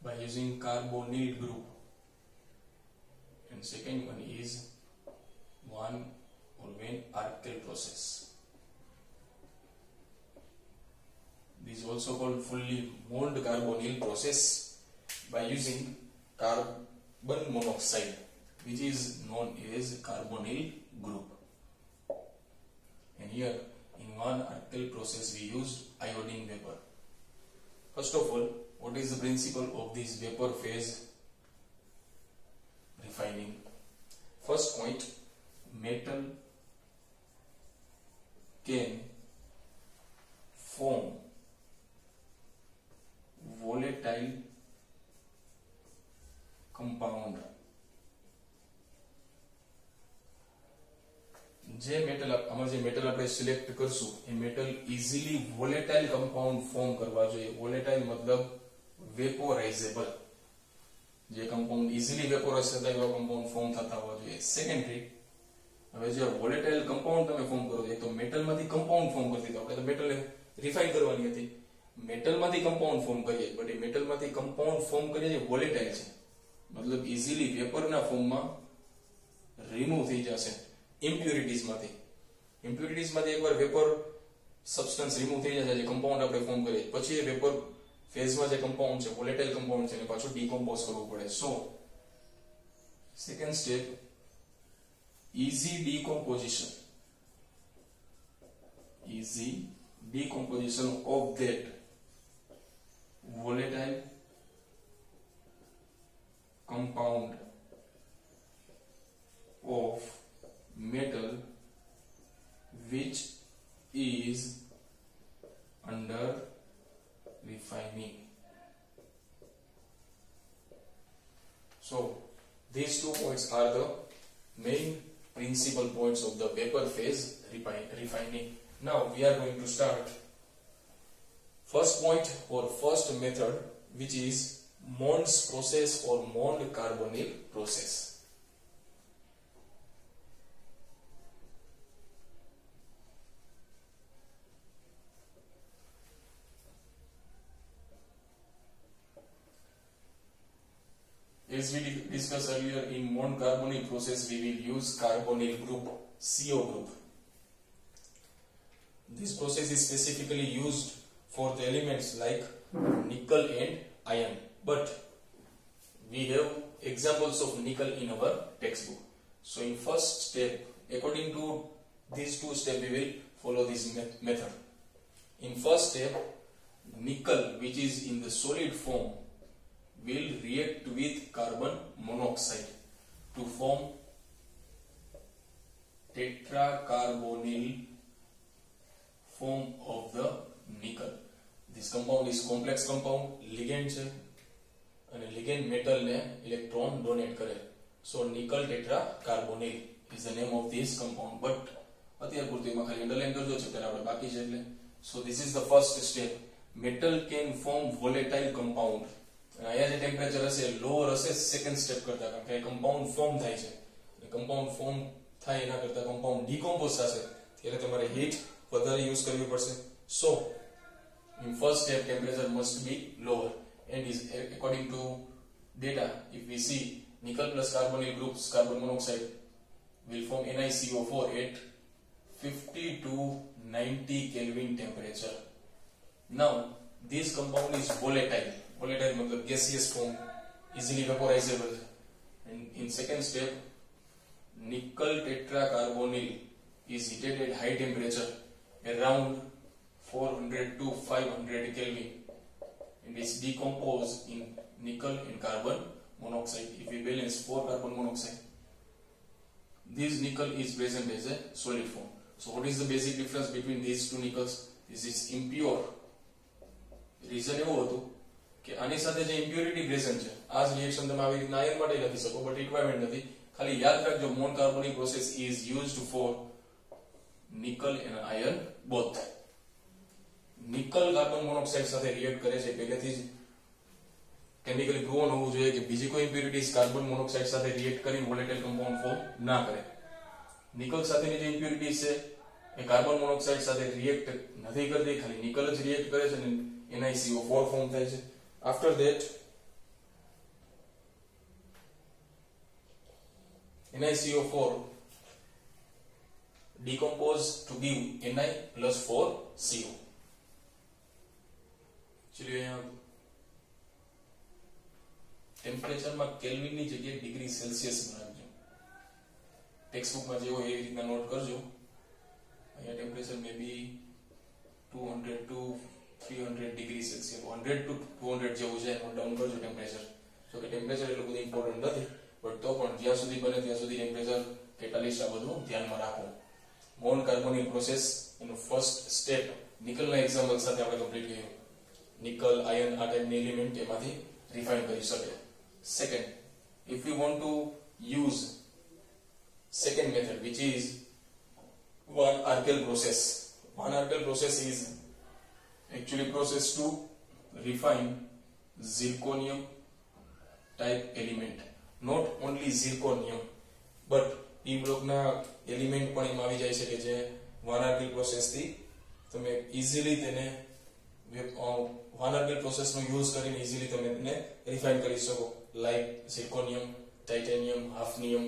by using carbonyl group and second one is one when archival process. This is also called fully mold carbonyl process by using carbon monoxide which is known as carbonyl group. And here in one archival process we use iodine vapor. First of all, what is the principle of this vapor phase refining? First point, metal can form volatile compound જે metal આમાં જે metal આપણે select કરશું, એ metal easily volatile compound form કરવા જોઈએ. Volatile મતલબ વેપોરાઇઝેબલ જે compound easily વેપોરાઇઝ થતા એવા કમ્પાઉન્ડ ફોર્મ થતા હોવા જોઈએ. સેકન્ડરી હવે જે વોલેટાઇલ કમ્પાઉન્ડ તમે ફોર્મ કરો છો તો મેટલમાંથી કમ્પાઉન્ડ ફોર્મ કરતી તો આપણે તો મેટલને રિફાઇન કરવાની હતી. મેટલમાંથી કમ્પાઉન્ડ ફોર્મ કરીએ બટ એ મેટલમાંથી કમ્પાઉન્ડ ફોર્મ કરીએ જે વોલેટાઇલ છે. મતલબ ઇઝીલી વેપરના ફોર્મમાં રિમૂવ થઈ જશે. ઇમ્પ્યુરિટીઝમાંથી ઇમ્પ્યુરિટીઝમાંથી એકવાર વેપર સબસ્ટન્સ રિમૂવ થઈ જાય જે કમ્પાઉન્ડ આપણે ફોર્મ કરીએ. પછી એ વેપર ફેઝમાં જે કમ્પાઉન્ડ છે વોલેટાઇલ કમ્પાઉન્ડ છે, એને પાછું ડીકોમ્પોઝ કરવું પડે. So second step easy decomposition. Easy decomposition of that volatile compound of metal which is under refining. So these two points are the main principal points of the vapor phase refining. Now we are going to start. First point or first method which is Mond's process or Mond carbonyl process as we di- discussed earlier in non-carbonyl process we will use carbonyl group CO group. This process is specifically used for the elements like nickel and iron. But we have examples of nickel in our textbook. So in first step according to these two steps we will follow this me- method. In first step nickel which is in the solid form will react with carbon monoxide to form tetracarbonyl form of the nickel this compound is complex compound ligand છે અને ligand metal ને electron donate કરે so nickel tetracarbonyl is the name of this compound but અત્યાર પૂરતું એમાં ખાલી underline કરજો છે ત્યારે આપણે બાકી છે એટલે so this is the first step metal can form volatile compound અહીંયા જે ટેમ્પરેચર હશે લોઅર હશે સેકન્ડ સ્ટેપ કરતા કારણ કે કમ્પાઉન્ડ ફોર્મ થાય છે કમ્પાઉન્ડ ફોર્મ થાય એના કરતા કમ્પાઉન્ડ ડીકોમ્પોઝ થશે ત્યારે તમારે હીટ વધારે યુઝ કરવી પડશે સો in first step temperature must be lower and is according to data if we see nickel plus carbonyl groups carbon monoxide will form NiCO4 at 50 to 90 Kelvin temperature now this compound is volatile volatile मतलब gaseous form easily vaporizable and in second step nickel tetracarbonyl is heated at high temperature around 400 to 500 Kelvin and is decomposed in nickel and carbon monoxide if we balance 4 carbon monoxide this nickel is present as a solid form so what is the basic difference between these two nickels this is impure reason એવું હતું કે આની સાથે જે impurity present છે, આ જ reaction તમે આવી રીતના આયન માટે લખી શકો બટ રિક્વાયરમેન્ટ નથી. ખાલી યાદ રાખજો, Mond carbonic process is used for nickel and iron both nickel carbon monoxide સાથે રિએક્ટ કરે છે. પહેલેથી જ કેમિકલી પ્રૂવન હોવું જોઈએ કે બીજી કોઈ ઇમ્પ્યુરિટીઝ કાર્બન મોનોક્સાઇડ સાથે રિએક્ટ કરીને વોલેટાઇલ કમ્પાઉન્ડ ફોર્મ ના કરે. નિકલ સાથેની જે ઇમ્પ્યુરિટીઝ છે, એ કાર્બન મોનોક્સાઇડ સાથે રિએક્ટ નથી કરતી. ખાલી નિકલ જ રિએક્ટ કરે છે અને NiCO4 ફોર્મ થાય છે. After that NiCO4 decompose to give Ni plus 4 CO. ચલો અહીંયા ટેમ્પરેચરમાં કેલ્વિનની જગ્યાએ ડિગ્રી સેલ્સિયસ બનાવજો ટેક્સ્ટબુકમાં જેવો એવી રીતના નોટ કરજો અહીંયા temperature may be 200 to 300 degree Celsius 100 to 200 જેવું છે નોટ ડાઉન કરજો ટેમ્પરેચર જો કે ટેમ્પરેચર એટલું બધું ઇમ્પોર્ટન્ટ નથી બટ તો પણ જ્યાં સુધી બને ત્યાં સુધી ટેમ્પરેચર કેટલાલીસ આ બધું ધ્યાનમાં રાખો મોન કાર્બોનિલ પ્રોસેસ એનું ફર્સ્ટ સ્ટેપ નિકલના એક્ઝામ્પલ સાથે આપણે કમ્પ્લીટ કર્યું નિકલ આયર્ન આ ટાઈપની એલિમેન્ટ એમાંથી રિફાઇન કરી શકે second if you want to use second method, which is one arkel process, one arkel process is actually process to refine zirconium type element. Not only zirconium, but e બ્લોકના element પણ એમાં આવી જાય છે કે જે વન આર્કેલ પ્રોસેસથી તમે easily તેને વન આર્કેલ પ્રોસેસ નો યુઝ કરીને ઇઝીલી તમે તેને રિફાઇન કરી શકો. લાઈક zirconium ટાઇટેનિયમ હાફનિયમ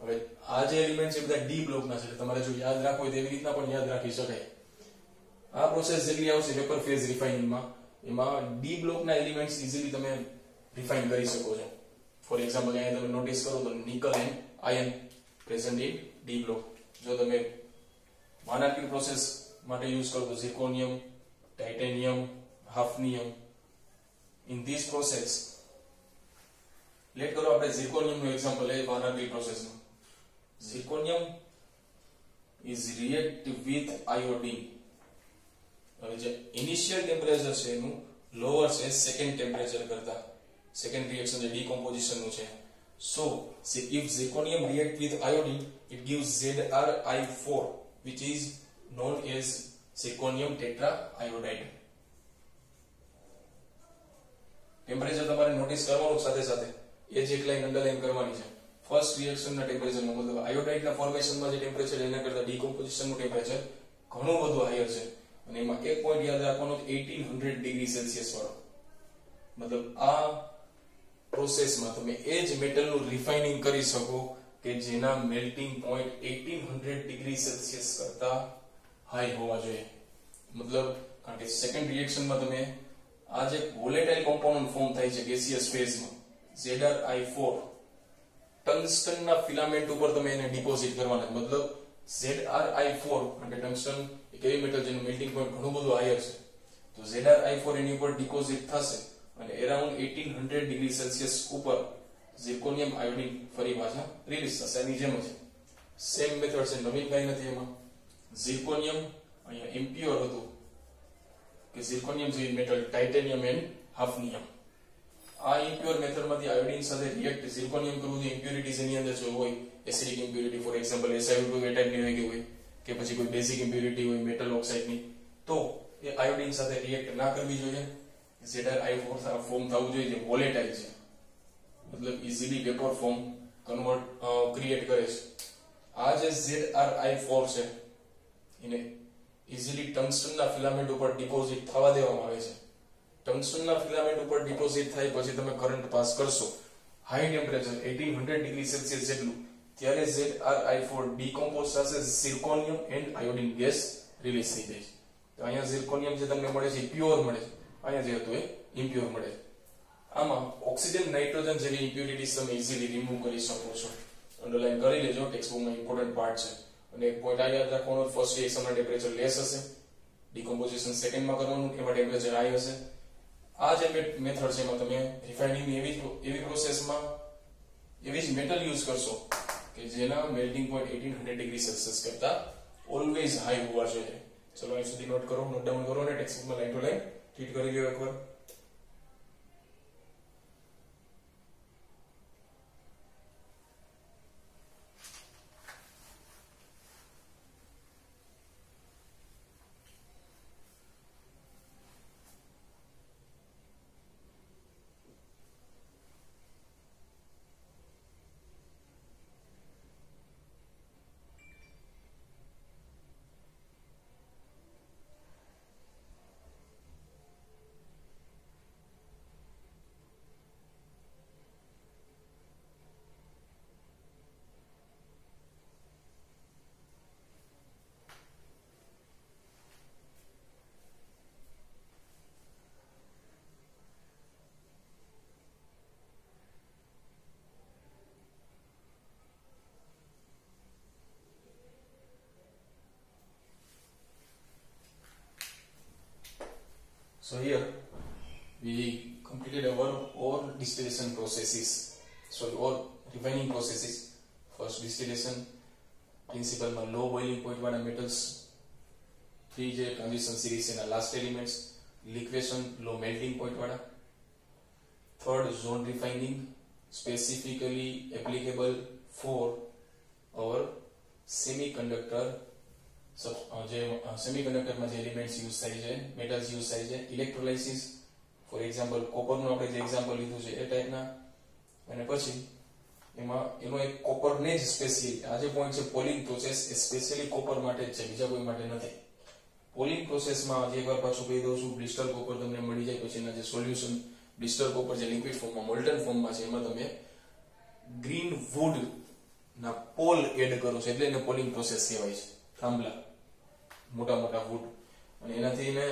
હવે આ જે એલિમેન્ટ છે બધા ડી બ્લોકના છે. તમારે જો યાદ રાખવું હોય તેવી રીતના પણ યાદ રાખી શકાય. આ પ્રોસેસ જેટલી આવશે વેપર ફેઝ રિફાઇનિંગમાં એમાં ડી બ્લોકના એલિમેન્ટ્સ ઇઝીલી તમે રિફાઇન કરી શકો છો. ફોર એક્ઝામ્પલ અહીંયા તમે નોટિસ કરો તો nickel and iron present in d block જો તમે વાનાર્કિક પ્રોસેસ માટે યુઝ કરો તો zirconium titanium hafnium in this process let કરો આપણે zirconium નું એક્ઝામ્પલ લઈએ વાનાર્કિક પ્રોસેસનું zirconium is react with iodine. હવે જે ઇનિશિયલ ટેમ્પરેચર છે એનું લોઅર છે સેકન્ડ ટેમ્પરેચર કરતા. સેકન્ડ રિએક્શન જે ડીકોમ્પોઝિશનનું છે. So if zirconium react with iodine, it gives ZrI4 which is known as zirconium tetraiodide. Temperature તમારે નોટિસ કરવાનું સાથે સાથે, એ જ એક લાઈન અંડરલાઈન કરવાની છે. ફર્સ્ટ રિએક્શન ના ટેમ્પરેચર નો, મતલબ આયોડાઇડ ના ફોર્મેશનમાં જે ટેમ્પરેચર એના કરતા ડીકોમ્પોઝિશનનું ટેમ્પરેચર ઘણું બધું હાયર છે. અને એમાં એક પોઈન્ટ યાદ રાખવાનો 1800 ડિગ્રી સેલ્સિયસ વાળો. મતલબ આ પ્રોસેસમાં તમે એ જ મેટલનું રિફાઇનિંગ કરી શકો કે જેના મેલ્ટિંગ પોઈન્ટ 1800 ડિગ્રી સેલ્સિયસ કરતા હાઈ હોવા જોઈએ. મતલબ કારણ કે સેકન્ડ રિએક્શનમાં તમે આ જે વોલેટાઇલ કોમ્પોનન્ટ ફોર્મ થાય છે ગેસિયસ ફેઝમાં ZrI4 ટંગસ્ટનના ફિલામેન્ટ ઉપર તમે એને ડિપોઝિટ કરવાના. મતલબ ZrI4 કારણ કે ટંગસ્ટન એક એવી મેટલ જેનું મેલ્ટિંગ પોઈન્ટ ઘણું બધું હાયર છે. તો ZrI4 એની ઉપર ડિપોઝિટ થશે અને એરાઉન્ડ 1800 ડિગ્રી સેલ્સિયસ ઉપર ઝિર્કોનિયમ આયોડિન ફરી પાછા રિલીઝ થશે. એની જેમ જ. સેમ મેથડ છે. નવીન કાંઈ નથી એમાં. ઝિર્કોનિયમ અહીંયા ઇમ્પ્યોર હતું કે ઝિર્કોનિયમ જેવી મેટલ ટાઇટેનિયમ એન્ડ હાફનિયમ આ ઇમ્પ્યોર મેથડમાંથી આયોડિન સાથે રિએક્ટ ઝિર્કોનિયમ કરવું જે ઇમ્પ્યોરિટીઝ એની અંદર જો હોય acidic impurity for example SiO2 એ ટાઈપની હોય કે હોય કે પછી કોઈ બેઝિક ઇમ્પ્યુરિટી હોય મેટલ ઓક્સાઇડની તો એ આયોડિન સાથે રિએક્ટ ના કરવી જોઈએ. ZrI4 ફોર્મ થવું જોઈએ, જે વોલેટાઇલ છે. મતલબ easily vapour form convert create કરે છે. આ જે ZrI4 છે, એને ઇઝીલી ટંગસ્ટનના ફિલામેન્ટ ઉપર ડિપોઝિટ થવા દેવામાં આવે છે. ટંગસ્ટનના ફિલામેન્ટ ઉપર ડિપોઝિટ થાય, પછી તમે કરંટ પાસ કરશો. હાઈ ટેમ્પરેચર 1800 ડિગ્રી સેલ્સિયસ જેટલું. ત્યારે ZrI4 ડીકોમ્પોઝ થશે zirconium and iodine gas release થઈ જાય છે તો અહીંયા ઝિર્કોનિયમ જે તમને મળે છે પ્યોર મળે છે અહીંયા જે હતું એ ઇમ્પ્યોર મળે છે આમાં ઓક્સિજન નાઇટ્રોજન જેવી ઇમ્પ્યુરિટીઝ તમે ઇઝીલી રિમૂવ કરી શકો છો અન્ડરલાઈન કરી લેજો ટેક્સ્ટબુકમાં ઇમ્પોર્ટન્ટ પાર્ટ છે અને એક પોઈન્ટ આ યાદ રાખવાનો ફર્સ્ટ રિએક્શનમાં ટેમ્પરેચર લેસ હશે ડિકોમ્પોઝિશન સેકન્ડમાં કરવાનું એમાં ટેમ્પરેચર હાઈ હશે આ જે મેથડ છે એમાં તમે રિફાઇનિંગની એવી એવી પ્રોસેસમાં એવી જ મેટલ યુઝ કરશો કે જેના મેલ્ટિંગ પોઈન્ટ 1800 ડિગ્રી સેલ્સિયસ કરતા ઓલવેઝ હાઈ હોવા જોઈએ. ચલો અહીં સુધી નોટ કરો નોટ ડાઉન કરો અને ટેક્સ્ટબુકમાં લાઈન ટુ લાઈન ટ્રીટ કરી લો એકવાર So here we completed our all distillation processes. So all refining processes. First distillation principle માં low boiling point વાળા metals three જે series એના last elements liquation low melting point વાળા third zone refining specifically applicable for our semiconductor જે સેમિકન્ડક્ટરમાં જે elements use થાય છે મેટલ્સ યુઝ થાય છે ઇલેક્ટ્રોલાઇસિસ ફોર એક્ઝામ્પલ કોપરનું આપણે જે એક્ઝામ્પલ લીધું છે, એ ટાઈપના અને પછી, એમાં, એનો એક કોપરને જ સ્પેશિયલ આ જે પોઈન્ટ છે પોલિંગ પ્રોસેસ એ સ્પેશિયલી કોપર માટે જ છે, બીજા કોઈ માટે નથી. પોલિંગ પ્રોસેસમાં જે એકવાર પાછું કહી દઉં છું બ્લિસ્ટર કોપર તમને મળી જાય પછી એના જે સોલ્યુશન બ્લિસ્ટર કોપર જે લિક્વિડ ફોર્મમાં મોલ્ટન ફોર્મમાં છે, એમાં તમે ગ્રીન વુડ ના પોલ એડ કરો છો, એટલે એને પોલિંગ પ્રોસેસ કહેવાય છે, થાંભલા, મોટા મોટા વુડ અને એનાથી એને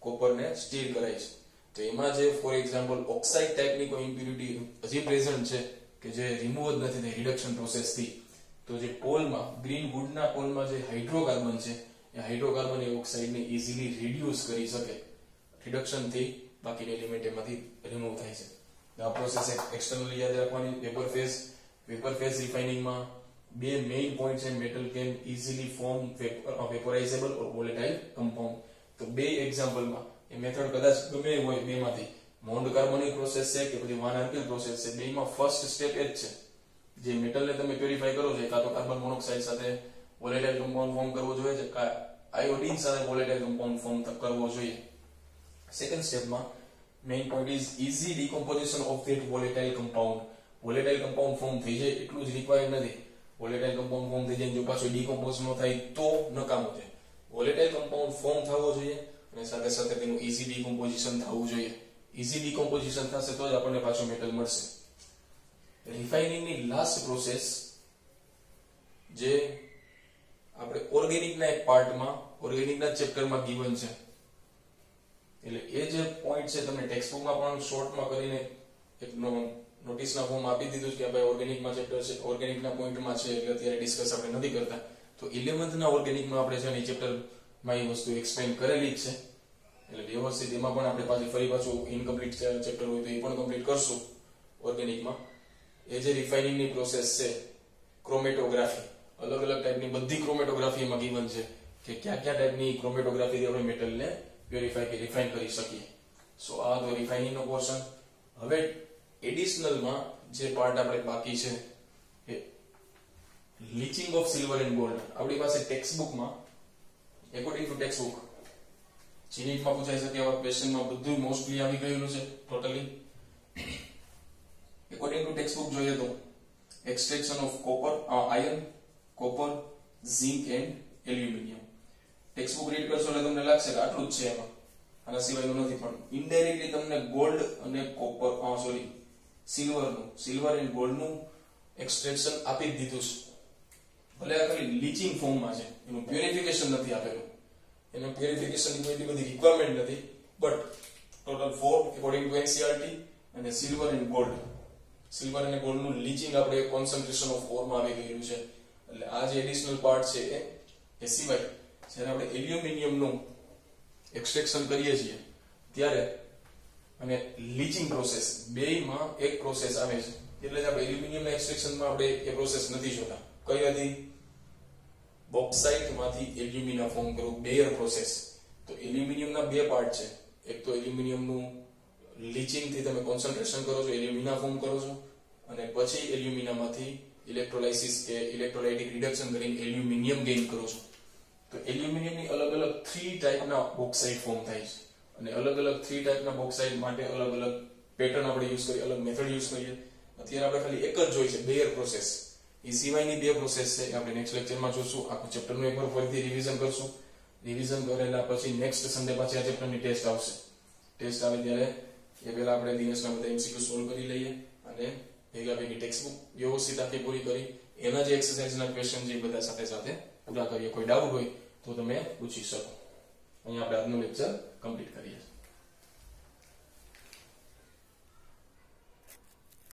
કોપરને સ્ટીલ કરાય છે. તો એમાં જે ફોર એક્ઝામ્પલ ઓક્સાઇડ ટાઈપની કોઈ ઇમ્પ્યુરિટી હજી પ્રેઝન્ટ છે, કે જે રિમૂવ જ નથી થઈ રિડક્શન પ્રોસેસથી તો જે પોલમાં ગ્રીન વુડના પોલમાં જે હાઇડ્રોકાર્બન છે એ હાઇડ્રોકાર્બન એ ઓક્સાઇડને ઇઝીલી રિડ્યુસ કરી શકે. રિડક્શનથી બાકીના એલિમેન્ટ એમાંથી રિમૂવ થાય છે. આ પ્રોસેસ એક્સટર્નલી યાદ રાખવાની વેપર ફેઝ વેપર ફેઝ રિફાઇનિંગમાં બે મેઇન પોઈન્ટ છે metal can easily form vaporizable or volatile compound તો બે એક્ઝામ્પલમાં એ મેથડ કદાચ ગમે હોય બેમાંથી મોન્ડ કાર્બોનિક પ્રોસેસ છે કે પછી વાન આર્કિલ પ્રોસેસ છે, બેમાં ફર્સ્ટ સ્ટેપ એ જ છે. જે મેટલને તમે પ્યોરિફાય કરો છો કાં તો કાર્બન મોનોક્સાઇડ સાથે વોલેટાઇલ કમ્પાઉન્ડ ફોર્મ કરવો જોઈએ છે આયોડિન સાથે વોલેટાઇલ કમ્પાઉન્ડ ફોર્મ કરવો જોઈએ સેકન્ડ સ્ટેપમાં main point is easy decomposition of that volatile compound volatile compound form થઈ જાય એટલું જ રિક્વાયર્ડ નથી વોલેટાઇલ કમ્પાઉન્ડ ફોર્મ થઈ જાય જો પાછું ડીકોમ્પોઝ ન થાય તો નકામું છે વોલેટાઇલ કમ્પાઉન્ડ ફોર્મ થવો જોઈએ અને સાથે સાથે તેનું ઇઝી ડીકોમ્પોઝિશન થવું જોઈએ ઇઝી ડિકોમ્પોઝિશન થશે તો જ આપણને પાછું મેટલ મળશે રિફાઇનિંગની લાસ્ટ પ્રોસેસ જે આપણે ઓર્ગેનિકના એક પાર્ટમાં ઓર્ગેનિકના ચેપ્ટરમાં ગીવન છે. એટલે એ જે પોઈન્ટ છે, તમને ટેક્સ્ટબુકમાં પણ શોર્ટમાં કરીને એક નોટિસના ફોર્મ આપી દીધું કે ભાઈ ઓર્ગેનિકમાં ચેપ્ટર છે ઓર્ગેનિકના પોઈન્ટમાં છે, એટલે અત્યારે ડિસ્કસ આપણે નથી કરતા. તો ઇલેવન્થના ઓર્ગેનિકમાં આપણે છે ને ચેપ્ટરમાં એ વસ્તુ એક્સપ્લેન કરેલી જ છે. એટલે વ્યવસ્થિત એમાં પણ આપણે પાછી ફરી પાછું ઇનકમ્પ્લીટ ચેપ્ટર હોય તો એ પણ કમ્પ્લીટ કરશું ઓર્ગેનિકમાં એ જે રિફાઇનિંગની પ્રોસેસ છે ક્રોમેટોગ્રાફી અલગ અલગ ટાઈપની બધી ક્રોમેટોગ્રાફી એમાં ગીવન છે કે ક્યાં ક્યાં ટાઈપની ક્રોમેટોગ્રાફીથી આપણે મેટલને પ્યોરિફાઈ કે રિફાઇન કરી શકીએ. સો આ તો રિફાઇનિંગનો પોર્શન હવે એડિશનલમાં જે પાર્ટ આપણે બાકી છે એ leaching of silver and gold આપણી પાસે ટેક્સ્ટબુકમાં એકોર્ડિંગ ટુ ટેક્સ્ટબુક જીનીટમાં પૂછાઈ શકે એવા ક્વેશ્ચનમાં બધું મોસ્ટલી આવી ગયેલું છે ટોટલી એકોર્ડિંગ ટુ ટેક્સ્ટબુક જોઈએ તો extraction of copper iron copper zinc and aluminium textbook read કરશો એટલે તમને લાગશે કે આટલું જ છે એમાં. આના સિવાયનું નથી પણ ઇનડાયરેક્ટલી તમને ગોલ્ડ અને કોપર સોરી સિલ્વરનું સિલ્વર એન્ડ ગોલ્ડનું એક્સટ્રેક્શન આપી દીધું છે. ભલે આ ખાલી લીચિંગ ફોર્મમાં છે, એનું પ્યુરિફિકેશન નથી આપેલું. એનું પ્યોરિફિકેશન એટલી બધી રિક્વાયરમેન્ટ નથી but total for according to NCERT અને સિલ્વર એન્ડ ગોલ્ડ સિલ્વર અને ગોલ્ડનું લીચિંગ આપણે કોન્સન્ટ્રેશન ઓફ ઓરમાં આવી ગયેલું છે. એટલે આ જે એડિશનલ પાર્ટ છે એ એ સિવાય જ્યારે આપણે એલ્યુમિનિયમનું એક્સટ્રેક્શન કરીએ છીએ, ત્યારે અને લીચિંગ પ્રોસેસ બેયમાં એક પ્રોસેસ આવે છે. એટલે આપણે એલ્યુમિનિયમના એક્સટ્રેક્શનમાં આપણે એ પ્રોસેસ નથી જોતા. કઈ હતી? બોક્સાઇટમાંથી એલ્યુમિના ફોર્મ કરવું બેયર પ્રોસેસ તો એલ્યુમિનિયમના બે પાર્ટ છે. એક તો એલ્યુમિનિયમનું લીચિંગથી તમે કોન્સન્ટ્રેશન કરો છો એલ્યુમિના ફોર્મ કરો છો, અને પછી એલ્યુમિનામાંથી ઇલેક્ટ્રોલાઇસિસ કે ઇલેક્ટ્રોલાઇટિક રિડક્શન કરીને એલ્યુમિનિયમ ગેઇન કરો છો તો એલ્યુમિનિયમની અલગ અલગ થ્રી ટાઈપના બોક્સાઇડ ફોર્મ થાય છે. અને અલગ અલગ થ્રી ટાઈપના બોક્સાઇડ માટે અલગ અલગ પેટર્ન આપણે યુઝ કરીએ, અલગ મેથડ યુઝ કરીએ. અત્યારે આપણે ખાલી એક જ જોઈ છે બેયર પ્રોસેસ એ સિવાયની બે પ્રોસેસ છે આપણે નેક્સ્ટ લેક્ચરમાં જોશું. આખું ચેપ્ટરનું એકવાર ફરીથી રિવિઝન કરશું. રિવિઝન કરેલા પછી નેક્સ્ટ સન્ડે પાછી આ ચેપ્ટરની ટેસ્ટ આવશે. ટેસ્ટ આવે ત્યારે એ પહેલા આપણે દિનેશના બધા એમસીક્યુ સોલ્વ કરી લઈએ અને ભેગા ભેગી ટેક્સ્ટબુક વ્યવસ્થિત આખી પૂરી કરી, એના જે એક્સરસાઇઝના ક્વેશ્ચન જે બધા સાથે સાથે પૂરા કરીએ, કોઈ ડાઉટ હોય તો તમે પૂછી શકો. અહીંયા આપણે આજનું લેક્ચર કમ્પ્લીટ કરીએ.